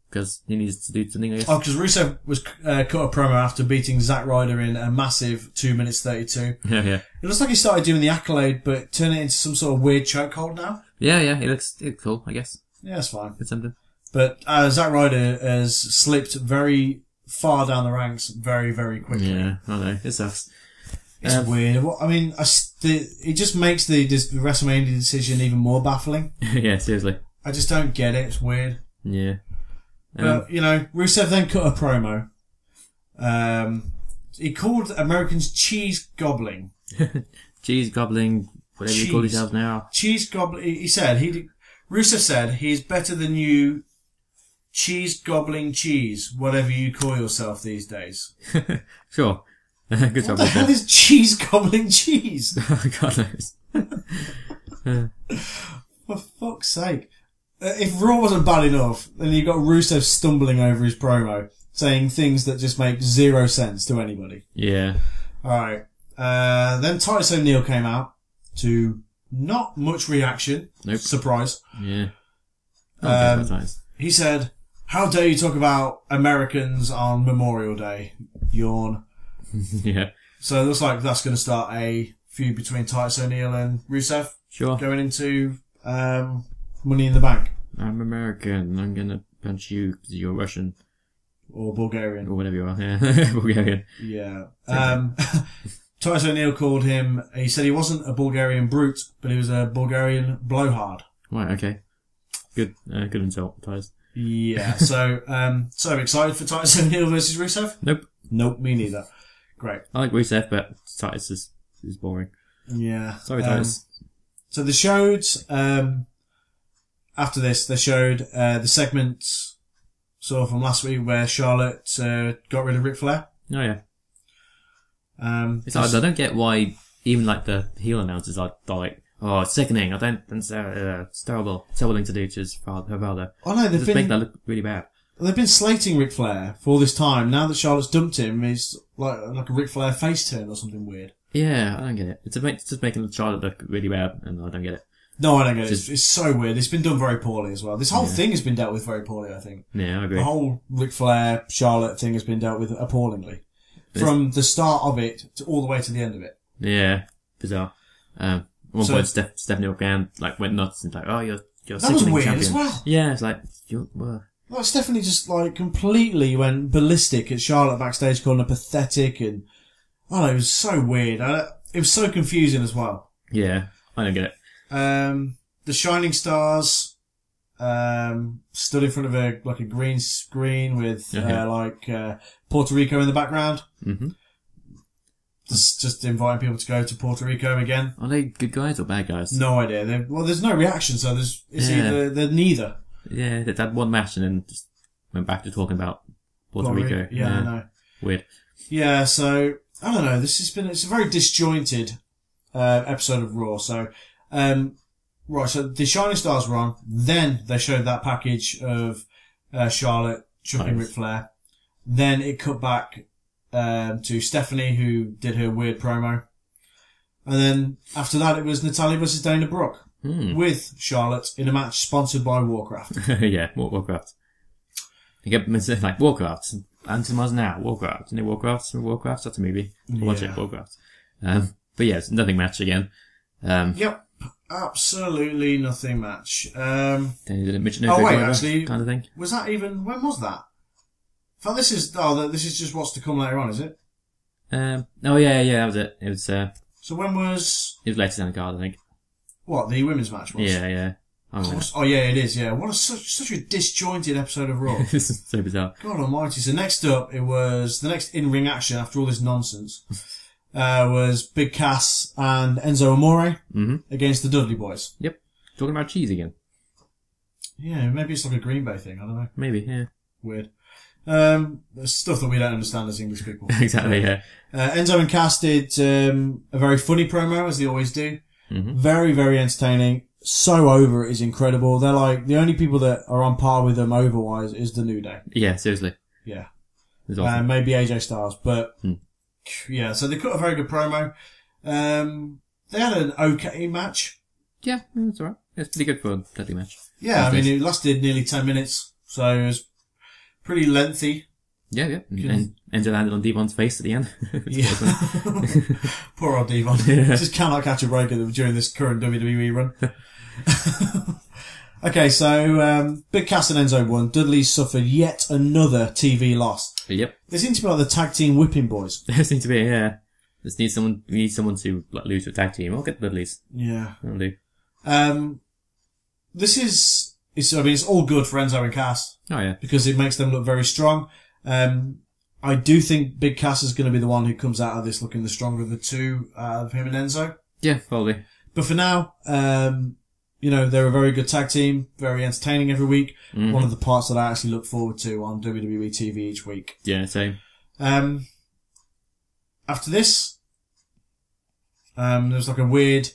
because he needs to do something. I guess. Oh, because Rusev was uh, cut a promo after beating Zack Ryder in a massive 2 minutes 32. Yeah, yeah, It looks like he started doing the accolade, but turn it into some sort of weird chokehold now. yeah, yeah. It looks, it looks cool. I guess Yeah, it's fine. it's something. But uh, Zack Ryder has slipped very far down the ranks very, very quickly. Yeah, I know. It sucks. It's Um, weird. What, I mean, I the, it just makes the, this WrestleMania decision even more baffling. yeah, seriously. I just don't get it. It's weird. Yeah. Um, But, you know, Rusev then cut a promo. Um, he called Americans cheese gobbling. cheese gobbling, whatever you call Cheese. yourself now. Cheese gobbling. He said, he, Rusev said, he's better than you cheese gobbling cheese, whatever you call yourself these days. Sure. Good What job. the hell is cheese gobbling cheese? God knows. For fuck's sake. Uh, if Raw wasn't bad enough, then you've got Rusev stumbling over his promo, saying things that just make zero sense to anybody. Yeah. Alright. Uh, then Titus O'Neil came out to not much reaction. Nope. Surprise. Yeah. Um, Okay, quite nice. He said, how dare you talk about Americans on Memorial Day? Yawn. yeah. So it looks like that's going to start a feud between Titus O'Neil and Rusev Sure. going into, um, Money in the Bank. I'm American. I'm gonna punch you because you're Russian Or Bulgarian. or whatever you are. Yeah. Bulgarian. Yeah. Um, Titus O'Neil called him, he said he wasn't a Bulgarian brute, but he was a Bulgarian blowhard. Right. Okay. Good. Uh, good insult, Ties. Yeah. so, um, so excited for Titus O'Neil versus Rusev? Nope. Nope, me neither. Great. I like Rusev, but Titus is is boring. Yeah. Sorry, Um, So the showed, um, after this, they showed, uh, the segment sort of from last week where Charlotte, uh, got rid of Ric Flair. oh yeah. Um, It's hard. I don't get why even like the heel announcers are they're like, oh, it's sickening. I don't. It's, uh, it's terrible. It's terrible thing to do to his father. Her father. oh no, they've Just make been, that look really bad. they've been slating Ric Flair for all this time. Now that Charlotte's dumped him, he's like, like a Ric Flair face turn or something weird. Yeah, I don't get it. It's, it's just making Charlotte look really bad, and I don't get it. No, I don't get it. Just- It's, it's so weird. It's been done very poorly as well. This whole Yeah. thing has been dealt with very poorly, I think. Yeah, I agree. The whole Ric Flair, Charlotte thing has been dealt with appallingly. From the start of it to all the way to the end of it. Yeah, bizarre. Um, one So- point, Steph, Stephanie McMahon like went nuts and like, oh, you're you're That was weird champion. as well. Yeah, it's like you're. Uh, Like Stephanie just like completely went ballistic at Charlotte backstage, calling her pathetic, and oh, it was so weird. I, it was so confusing as well. yeah, I don't get it. Um, the Shining Stars um, stood in front of a like a green screen with Yeah. uh, like uh, Puerto Rico in the background, hmm just just inviting people to go to Puerto Rico again. Are they good guys or bad guys? No idea. They're, well, there's no reaction, so there's it's Yeah. either they're neither. Yeah, they had one match and then just went back to talking about Puerto Rico. Rico. Yeah, I know. weird. Yeah, so I don't know. This has been it's a very disjointed uh, episode of Raw. So, um, right. So the Shining Stars were on. Then they showed that package of uh, Charlotte chucking Nice. Ric Flair. Then it cut back um, to Stephanie, who did her weird promo. And then after that, it was Natalya versus Dana Brooke Hmm. with Charlotte in a match sponsored by Warcraft. yeah, Warcraft. You get like Warcraft. Answer Mars now. Warcraft. You know Warcraft? Warcraft. That's a movie. Watch Yeah. it. Warcraft. Um, but yeah, it's nothing match again. Um, yep, absolutely nothing match. Um, then you didn't mention Oh, wait, actually- kind of thing. Was that even when was that? In fact, this is oh, this is just what's to come later on, is it? Um, oh yeah, yeah, that was it. It was uh, So when was it was later down the card, I think. what the women's match was? Yeah, yeah. I Of remember. course- Oh yeah, it is. Yeah, what a such such a disjointed episode of Raw. this is so bizarre. God Almighty! So next up, it was the next in ring action after all this nonsense. Uh, was Big Cass and Enzo Amore hmm against the Dudley Boys. Yep. Talking about cheese again. Yeah, maybe it's like a Green Bay thing. I don't know. Maybe, yeah. Weird. Um, stuff that we don't understand as English people. exactly, yeah. Uh, Enzo and Cass did um, a very funny promo, as they always do. Mhm. Very, very entertaining. So over it is incredible. They're like the only people that are on par with them over-wise is the New Day. Yeah, seriously. Yeah. Awesome. and maybe AJ Styles. But Hmm. Yeah, so they cut a very good promo. Um, they had an okay match. yeah, that's alright. It's pretty good for a Dudley match. Yeah, I mean, it lasted nearly 10 minutes, so it was pretty lengthy. Yeah, yeah. And ended landed on D-Von's face at the end. Yeah. Poor old Devon. Yeah. Just cannot catch a break during this current WWE run. Okay, so um, Big Cass and Enzo won. Dudley suffered yet another TV loss. yep. They seem to be like the tag team whipping boys. There seems to be, yeah. Just need someone, we need someone to like, lose to a tag team. I'll get the Dudleys. Yeah. That'll do. Um, this is, it's, I mean, it's all good for Enzo and Cass Oh yeah. because it makes them look very strong. Um, I do think Big Cass is going to be the one who comes out of this looking the stronger of the two out of him and Enzo. Yeah, probably. But for now, um, you know, they're a very good tag team, very entertaining every week. Mhm. One of the parts that I actually look forward to on WWE TV each week. Yeah, same. Um, after this, um, there's like a weird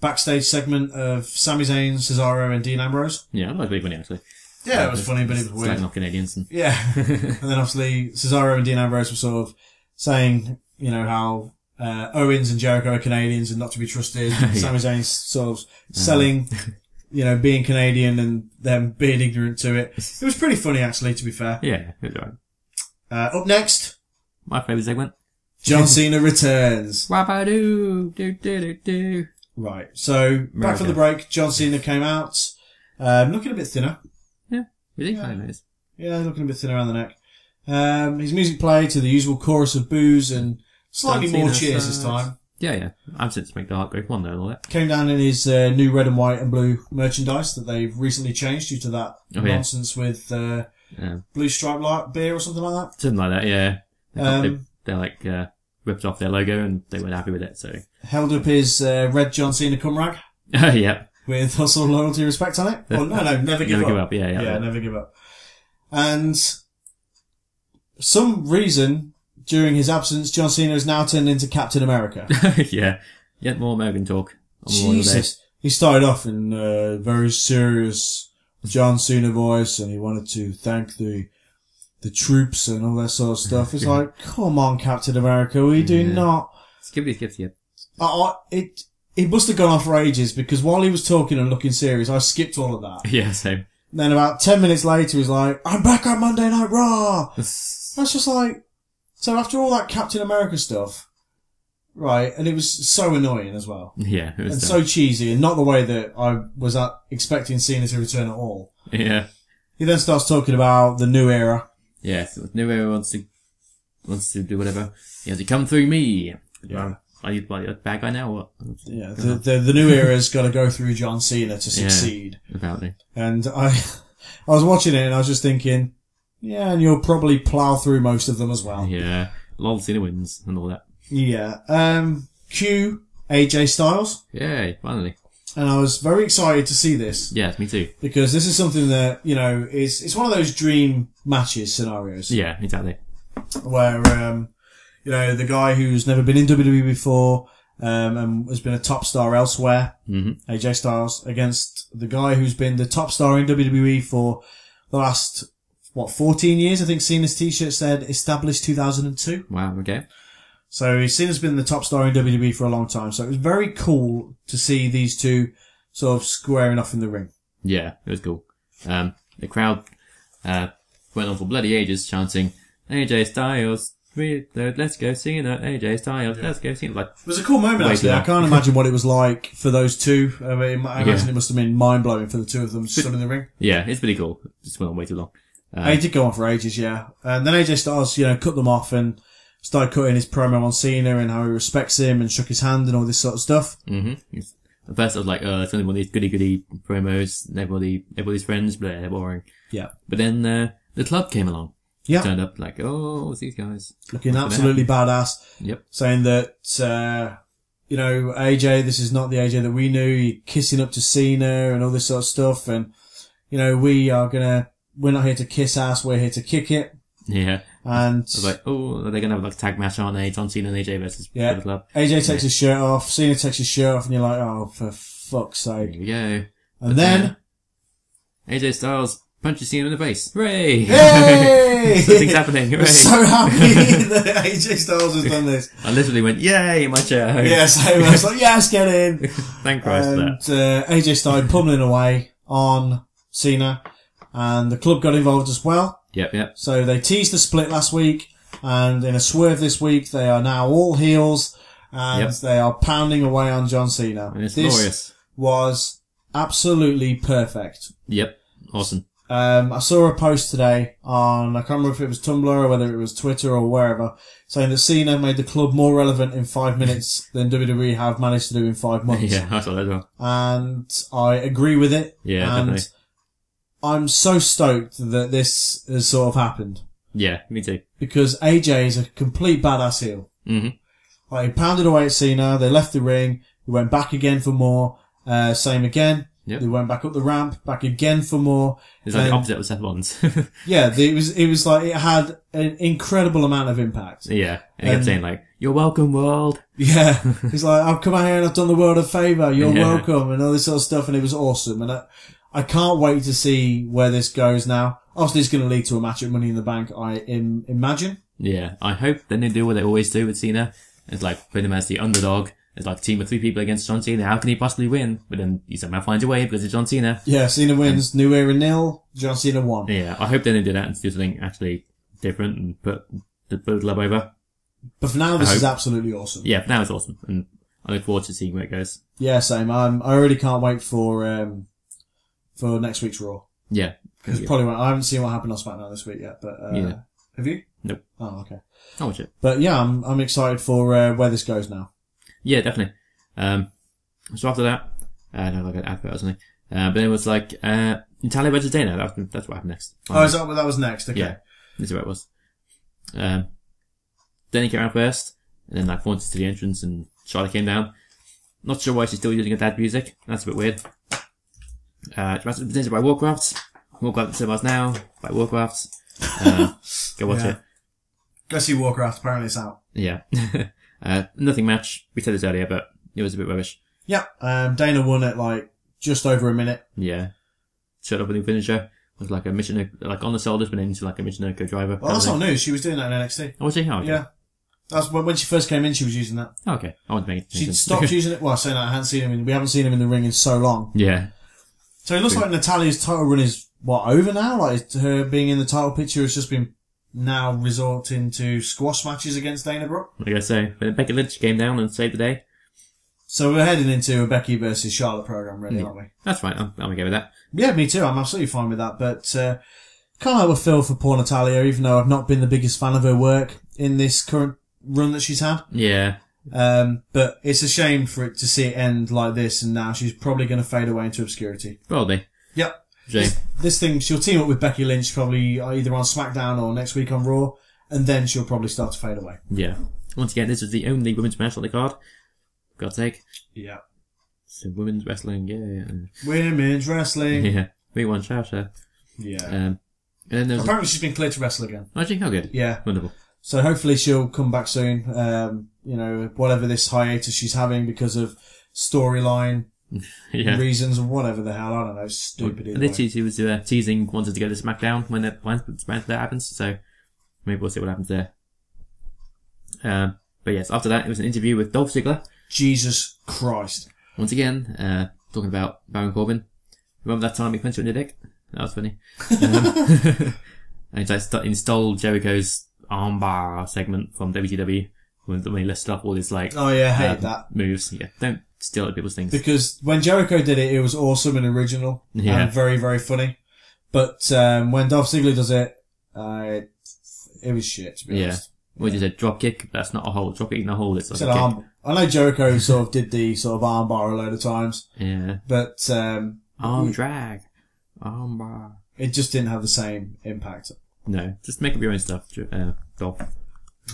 backstage segment of Sami Zayn, Cesaro, and Dean Ambrose. Yeah, that was pretty funny actually. Yeah, it was funny, but it was weird. Slagging off Canadians and Yeah. and then obviously Cesaro and Dean Ambrose were sort of saying, you know, how uh, Owens and Jericho are Canadians and not to be trusted. Sami Zayn's sort of selling, you know, being Canadian and them being ignorant to it. It was pretty funny, actually, to be fair. yeah, it was alright. Uh, up next, My favourite segment. John Cena returns. Do do do do. Right. So back from the break, John Cena came out, um, looking a bit thinner. Really? Yeah. Don't know. Yeah, looking a bit thinner around the neck. Um, his music played to the usual chorus of boos and slightly more Cena cheers this time. Yeah, yeah. I've since make the heart go one though and all that. Came down in his uh, new red and white and blue merchandise that they've recently changed due to that Oh, yeah. nonsense with uh, Yeah. blue stripe light beer or something like that. Something like that, yeah. They, Um, they, they like, uh, ripped off their logo and they weren't happy with it, so. Held up his uh, red John Cena cum rag yeah. with hustle, loyalty, and respect on it. Well, no, no, never give Never up. give up, yeah, yeah. Yeah, never give up. And some reason during his absence, John Cena has now turned into Captain America. yeah. Yet more American talk. on. Jesus. He started off in a very serious John Cena voice and he wanted to thank the the troops and all that sort of stuff. It's like, come on, Captain America, we do Yeah. not. Skips, yeah. I, I, it, it must have gone on for ages because while he was talking and looking serious, I skipped all of that. Yeah, same. Then about 10 minutes later, he's like, I'm back on Monday Night Raw. That's just like, so after all that Captain America stuff, right, and it was so annoying as well. yeah, it was and so cheesy, and not the way that I was uh, expecting Cena to return at all. Yeah. He then starts talking about the new era. Yeah, so if New wants to, wants to do whatever. He has to come through me. Yeah. Are you like a bad guy now or what? Yeah, the the, the new era's got to go through John Cena to Yeah. succeed. Apparently. And I, I was watching it and I was just thinking, yeah, and you'll probably plow through most of them as well. Yeah. Lol Cena wins and all that. Yeah. Um, Q AJ Styles, Yay, finally. and I was very excited to see this. Yeah, me too. because this is something that you know is it's one of those dream matches scenarios Yeah, exactly. where um, you know the guy who's never been in WWE before um, and has been a top star elsewhere, hmm AJ Styles, against the guy who's been the top star in WWE for the last what 14 years. I think Cena's T-shirt said established 2002. Wow, okay. So Cena's been the top star in WWE for a long time. So it was very cool to see these two sort of squaring off in the ring. Yeah, it was cool. Um, the crowd, uh, went on for bloody ages chanting, AJ Styles, we- uh, let's go Cena, AJ Styles, let's go Cena. Like, It was a cool moment, actually. I can't imagine what it was like for those two. I, mean, I imagine Yeah. it must have been mind blowing for the two of them stood in the ring. yeah, it's pretty cool. Just went on way too long. Uh, It did go on for ages, yeah. And then AJ Styles, you know, cut them off and started cutting his promo on Cena and how he respects him and shook his hand and all this sort of stuff. Mm-hmm. At first I was like, oh, it's only one of these goody goody promos, and everybody, everybody's friends, blah, they're boring. Yeah. But then, uh, the club came along. Yeah. Turned up like, oh, it's these guys. Looking absolutely badass. Yep. Saying that, uh, you know, AJ, this is not the AJ that we knew. You're kissing up to Cena and all this sort of stuff. And, you know, we are gonna, we're not here to kiss ass. We're here to kick it. Yeah. And I was like, oh, are they gonna have like a tag match, aren't they? John Cena and AJ versus Yeah. club. AJ takes his shirt off, Cena takes his shirt off, and you're like, oh, for fuck's There sake. we go. And then, AJ Styles punches Cena in the face. Hooray! Yay! Something's happening. Hooray! I'm so happy that AJ Styles has done this. I literally went, yay, my chair. Yes, I was like, yes, get in. Thank Christ for that. uh, AJ started pummeling away on Cena, and the club got involved as well. Yep, yep. So they teased the split last week, and in a swerve this week, they are now all heels, and Yep. they are pounding away on John Cena. And it's this glorious. was absolutely perfect. Yep. Awesome. Um, I saw a post today on, I can't remember if it was Tumblr or whether it was Twitter or wherever, saying that Cena made the club more relevant in five minutes than WWE have managed to do in five months. Yeah, I saw that as well. And I agree with it. Yeah, and definitely. I'm so stoked that this has sort of happened Yeah, me too. because AJ is a complete badass heel. hmm Like, he pounded away at Cena, they left the ring, he went back again for more, uh, same again. Yep. They went back up the ramp, back again for more. It's like the opposite of Seth Rollins. Yeah, the, it was, it was like, it had an incredible amount of impact. yeah. And he kept Um, saying like, you're welcome world. Yeah. He's like, I've come out here and I've done the world a favour, you're Yeah. welcome, and all this sort of stuff, and it was awesome. And I, I can't wait to see where this goes now. Obviously, it's going to lead to a match at Money in the Bank, I im- imagine. Yeah. I hope then they do what they always do with Cena. It's like put him as the underdog. It's like a team of three people against John Cena. How can he possibly win? But then he somehow finds a way because it's John Cena. Yeah, Cena wins, New Era nil, John Cena won. Yeah. I hope then they do that and do something actually different and put the put the club over. But for now, this is absolutely awesome. Yeah. for Now it's awesome. And I look forward to seeing where it goes. Yeah, same. I'm, I already can't wait for, um, for next week's Raw. Yeah. Because Yeah. probably won't, I haven't seen what happened on SmackDown this week yet, but, uh, Yeah. have you? Nope. Oh, okay. I'll watch it. But yeah, I'm, I'm excited for, uh, where this goes now. Yeah, definitely. Um, so after that, uh, no, like an advert or something. Uh, but then it was like, uh, Natalya versus Dana. That was, that's what happened next. Oh, is that what that was next? Okay. Yeah. This is where it was. Um, Dana came out first, and then like pointed to the entrance, and Charlotte came down. Not sure why she's still using her dad music. That's a bit weird. Uh, it's presented by Warcraft. Warcraft cinemas now by Warcraft. Uh, go watch Yeah. it. Go see Warcraft. Apparently it's out. Yeah. uh, nothing match. We said this earlier, but it was a bit rubbish. Yeah. Um, Dana won it like just over a minute. Yeah. Shut up with the finisher. Was like a mission, like on the shoulders, but into like a Michinoku Driver. Well, that's kind not of news. She was doing that in NXT. thing. Oh, was she? Oh, okay. Yeah. That's when, when she first came in. She was using that. Oh, okay. I want to make it. She'd stopped using it. Well, I say that I hadn't seen him. In, we haven't seen him in the ring in so long. Yeah. So it looks like Natalya's title run is what over now. Like her being in the title picture has just been now resorting to squash matches against Dana Brooke. Like I say, but then Becky Lynch came down and saved the day. So we're heading into a Becky versus Charlotte program, really, aren't we? That's right. I'm, I'm okay with that. Yeah, me too. I'm absolutely fine with that. But uh, can't have a feel for poor Natalya, even though I've not been the biggest fan of her work in this current run that she's had. Yeah. Um, but it's a shame for it to see it end like this, and now she's probably going to fade away into obscurity. Probably. Yep. Shame. This thing, she'll team up with Becky Lynch probably either on SmackDown or next week on Raw, and then she'll probably start to fade away. Yeah. Once again, this is the only women's match on the card. God's sake. Yeah. So women's wrestling, yeah. Women's wrestling. Yeah. We want shout out. Yeah. Um, and then there's Apparently she's been cleared to wrestle again. actually how good. Yeah. Wonderful. So hopefully she'll come back soon. Um, you know, whatever this hiatus she's having because of storyline Yeah. reasons or whatever the hell. I don't know. Stupid. way. Literally, she was uh, teasing wanted to go to SmackDown when that when that happens. So maybe we'll see what happens there. Um, but yes, after that, it was an interview with Dolph Ziggler Jesus Christ. once again, uh, talking about Baron Corbin. Remember that time he punched you in the dick? That was funny. Um, and he st- installed Jericho's armbar segment from WCW when, he listed up all his like Oh yeah, I hate um, that. moves. Yeah, don't steal other people's things. Because when Jericho did it, it was awesome and original Yeah. and very, very funny. But um, when Dolph Ziggler does it, uh, it, was shit. To be Yeah. honest. What did you say? Drop kick? That's not a hold. Drop kick in a hold. It's like a arm. I know Jericho sort of did the sort of armbar a load of times, Yeah. but um, Arm drag. Arm bar. it just didn't have the same impact. No, just make up your own stuff, uh, Dolph.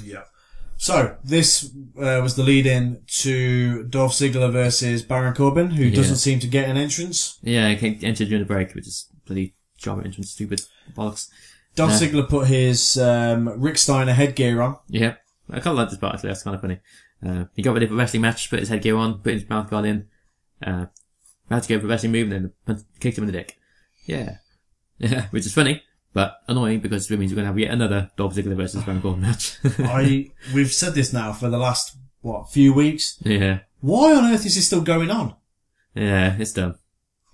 Yeah. So this uh, was the lead-in to Dolph Ziggler versus Baron Corbin, who Yeah. doesn't seem to get an entrance. Yeah, he entered during the break, which is bloody job entrance, stupid bollocks. Dolph Yeah. Ziggler put his um, Rick Steiner headgear on. Yeah, I kind of like this part actually. That's kind of funny. Uh, he got ready for a wrestling match, put his headgear on, put his mouth guard in, uh, had to go for a wrestling move, and then kicked him in the dick. Yeah. Yeah, which is funny, but annoying because it means we're going to have yet another Dolph Ziggler versus Baron Corbin match. I we've said this now for the last what few weeks. yeah, Why on earth is this still going on? yeah, it's dumb.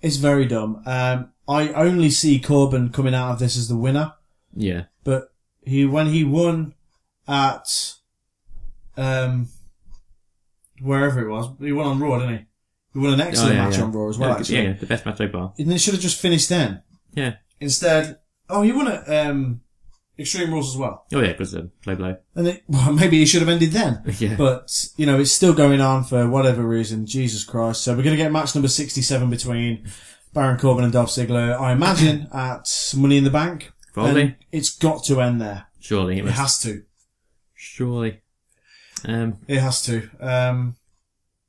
It's very dumb. Um, I only see Corbin coming out of this as the winner, Yeah, but he when he won at um wherever it was, he won on Raw, didn't he? He won an excellent Oh, yeah, match yeah. on Raw as well. yeah, actually, yeah, the best match so far. and it should have just finished then. Yeah. Instead, oh, he won at um, Extreme Rules as well, Oh yeah, because uh, blow blow. and it, well, maybe he should have ended then. Yeah. But, you know, it's still going on for whatever reason. Jesus Christ. So we're going to get match number 67 between Baron Corbin and Dolph Ziggler, I imagine, at Money in the Bank. Probably. And it's got to end there. Surely it It has to. Surely. Um. It has to. Um,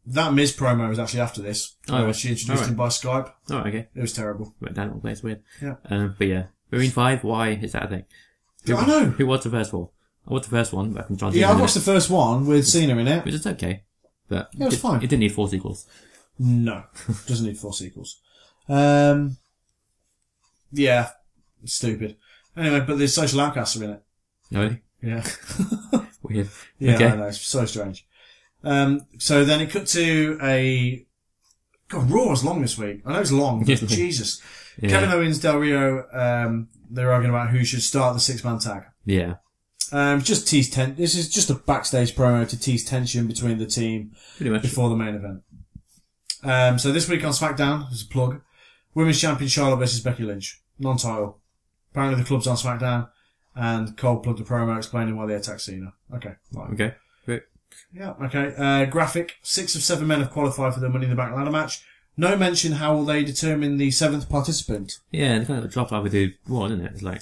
that Miz promo was actually after this. Oh, Uh, she introduced alright. him by Skype. Oh, okay. It was terrible. Went down all place weird. Yeah. Um. But yeah, Marine Five. Why is that a thing? Who, I know. Who was the first one? I watched the first one back from John. Yeah, I watched the first one with Cena in it. which is okay, but Yeah, it was it, fine. It didn't need four sequels. No, doesn't need four sequels. Um, yeah, stupid. Anyway, but the social outcasts are in it. Really? Yeah. Weird. Yeah, Okay. I know. It's so strange. Um, so then it cut to a, God, Raw was long this week. I know it's long, but Jesus. Yeah. Kevin Owens, Del Rio, um, they're arguing about who should start the six man tag. Yeah. Um, just tease ten. This is just a backstage promo to tease tension between the team Pretty much. before the main event. Um, so this week on SmackDown, as a plug, Women's Champion Charlotte versus Becky Lynch, non-title. Apparently the club's on SmackDown, and Cole plugged a promo explaining why they attacked Cena. Okay, right. Okay. Great. Yeah, okay. Uh, graphic. Six of seven men have qualified for the Money in the Bank ladder match. No mention how will they determine the seventh participant. Yeah, it kind of dropped off with the one, isn't it? It's like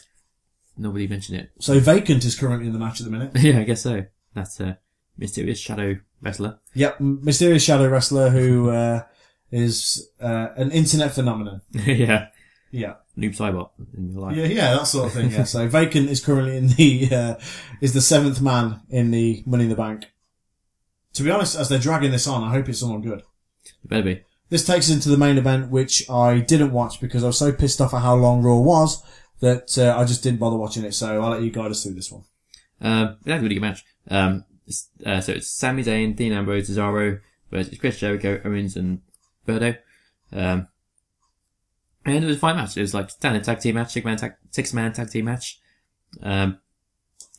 nobody mentioned it. So Vacant is currently in the match at the minute. yeah, I guess so. That's a mysterious shadow wrestler. Yep, mysterious shadow wrestler who uh, is uh, an internet phenomenon. yeah. Yeah. Noob Saibot in real life. Yeah, yeah, that sort of thing. Yeah. so Vacant is currently in the uh, is the seventh man in the Money in the Bank. To be honest, as they're dragging this on, I hope it's someone good. It better be. This takes us into the main event, which I didn't watch because I was so pissed off at how long Raw was that uh, I just didn't bother watching it. So I'll let you guide us through this one. Um, it had a really good match. Um, uh, so it's Sami Zayn, Dean Ambrose, Cesaro versus Chris Jericho, Owens, and Birdo. Um, and it was a fine match. It was like standard tag team match, six man tag, six man tag team match. Um,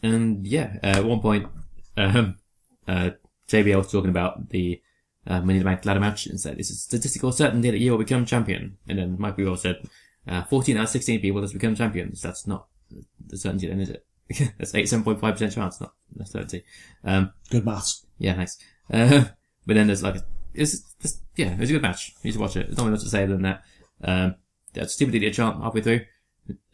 and yeah, uh, at one point, um, uh, JBL was talking about the, uh, Money in the Bank ladder match and said, it's a statistical certainty that you will become champion. And then Mike Weaver said, uh, 14 out of 16 people has become champions. That's not the certainty then, is it? That's 87.5% chance, not a certainty. Um, Good maths. yeah, nice. Uh, but then there's like, it's just, yeah, it was a good match. You should watch it. There's not much to say than that. Um, that stupid idiot chant halfway through.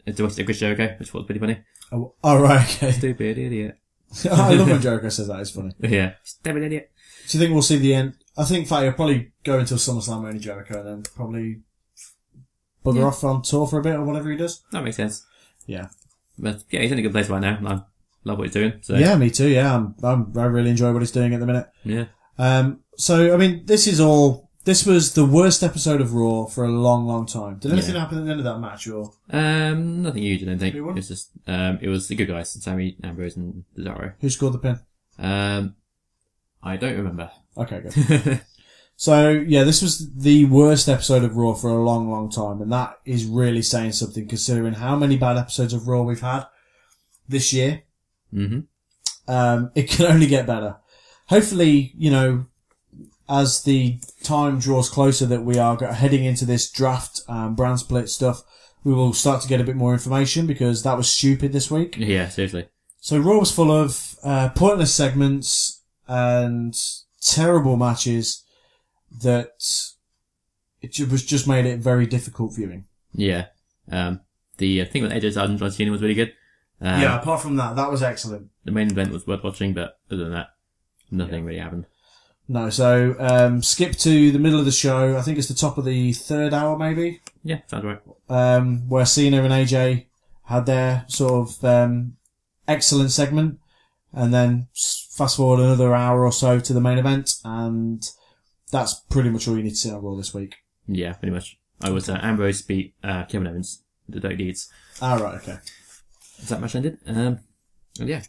It's watched Chris Jericho, which was pretty funny. Oh, all right. Okay. Stupid idiot. I love when Jericho says that. It's funny. Yeah. Stupid idiot. Do you think we'll see the end? I think, in fact, he'll probably go until SummerSlam only Jericho, and then probably bugger Yeah. off on tour for a bit or whatever he does. That makes sense. Yeah. But yeah, he's in a good place right now. I love what he's doing. So Yeah, me too. Yeah, I'm, I'm, I really enjoy what he's doing at the minute. yeah. Um, so I mean, this is all. This was the worst episode of Raw for a long, long time. Did anything Yeah. happen at the end of that match, or Um, nothing huge, I don't think. Won? It's just, um, it was the good guys, Sami, Ambrose, and Cesaro. who scored the pin? Um, I don't remember. Okay, good. So yeah, this was the worst episode of Raw for a long, long time, and that is really saying something considering how many bad episodes of Raw we've had this year. hmm Um, it can only get better. Hopefully, you know, as the time draws closer that we are heading into this draft um, brand split stuff, we will start to get a bit more information because that was stupid this week. Yeah, seriously. So Raw was full of uh, pointless segments and terrible matches that it was just made it very difficult viewing. Yeah. Um, the uh, thing with AJ Styles and John Cena was really good. Um, yeah, apart from that, that was excellent. The main event was worth watching, but other than that, nothing really happened. No, so um, skip to the middle of the show. I think it's the top of the third hour, maybe. Yeah, sounds right. um, where Cena and AJ had their sort of um, excellent segment, and then fast forward another hour or so to the main event, and that's pretty much all you need to see on Raw this week. Yeah, pretty much. I was uh, Ambrose beat uh, Kevin Owens. the Dirty Deeds. Ah, right, okay. Is that much ended? Um, and yeah,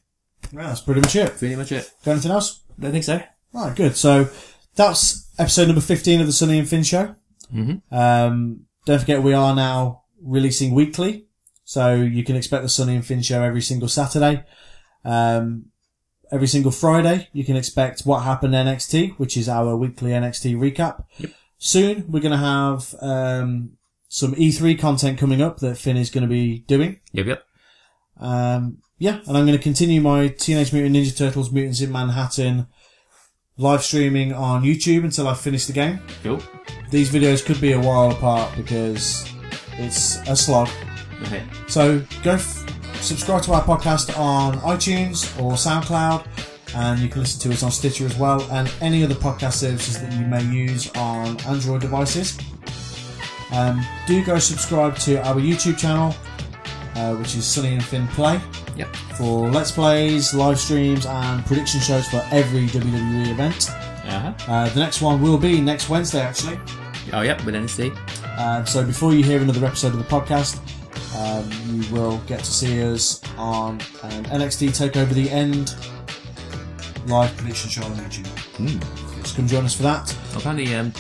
Yeah, that's pretty much it. pretty much it. Got anything else? Don't think so. Right, good. So that's episode number 15 of the Sonny and Finn show. Mm-hmm. Um, don't forget we are now releasing weekly. So you can expect the Sonny and Finn show every single Saturday. Um, every single Friday, you can expect what happened NXT, which is our weekly NXT recap. Yep. Soon, we're going to have, um, some E3 content coming up that Finn is going to be doing. Yep, yep. Um, yeah, and I'm going to continue my Teenage Mutant Ninja Turtles Mutants in Manhattan live streaming on YouTube until I finish the game. Cool. These videos could be a while apart because it's a slog. Okay. So go f- subscribe to our podcast on iTunes or SoundCloud, and you can listen to us on Stitcher as well, and any other podcast services that you may use on Android devices. Um, do go subscribe to our YouTube channel, uh, which is Sonny and Finn Play, Yep. for Let's Plays, live streams, and prediction shows for every WWE event. Uh-huh. Uh, the next one will be next Wednesday, actually. Oh, yep, with NXT. Um, so before you hear another episode of the podcast, um, you will get to see us on an NXT Takeover the End live prediction show on YouTube. Mm. So come join us for that. Apparently, um,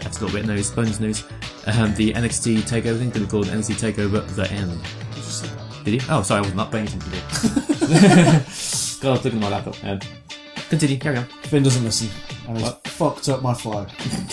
that's a little bit news, bonus news. Um, the NXT Takeover thing going to be called NXT Takeover The End. Did you? Oh, sorry, I was not paying attention to it. God, I was looking at my laptop. Um, continue, carry on. Finn doesn't listen, and he's What? fucked up my flow.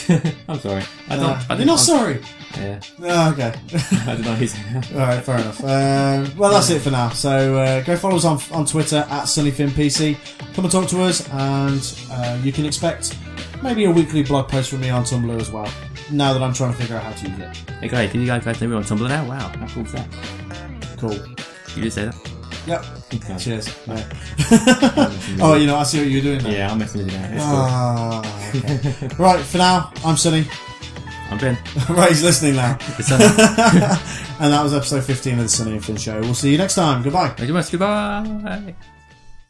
I'm sorry. I Uh, don't. I you're didn't- not sorry. Yeah, Oh, okay. I did not use All right, fair enough. Um, well, that's it for now. So uh, go follow us on on Twitter at SonnyFinnPC. Come and talk to us, and uh, you can expect maybe a weekly blog post from me on Tumblr as well. Now that I'm trying to figure out how to use it. Hey, great. Did you guys guys know we're on Tumblr now? Wow, how cool is that? Cool. You did say that? Yep. Okay. Cheers. Oh, you know, I see what you're doing now. Yeah, I'm messing with you now. It's Ah, okay. right, for now, I'm Sonny. I'm Ben. right, he's listening now. And that was episode 15 of the Sonny and Finn Show. We'll see you next time. Goodbye. Thank you much. Goodbye.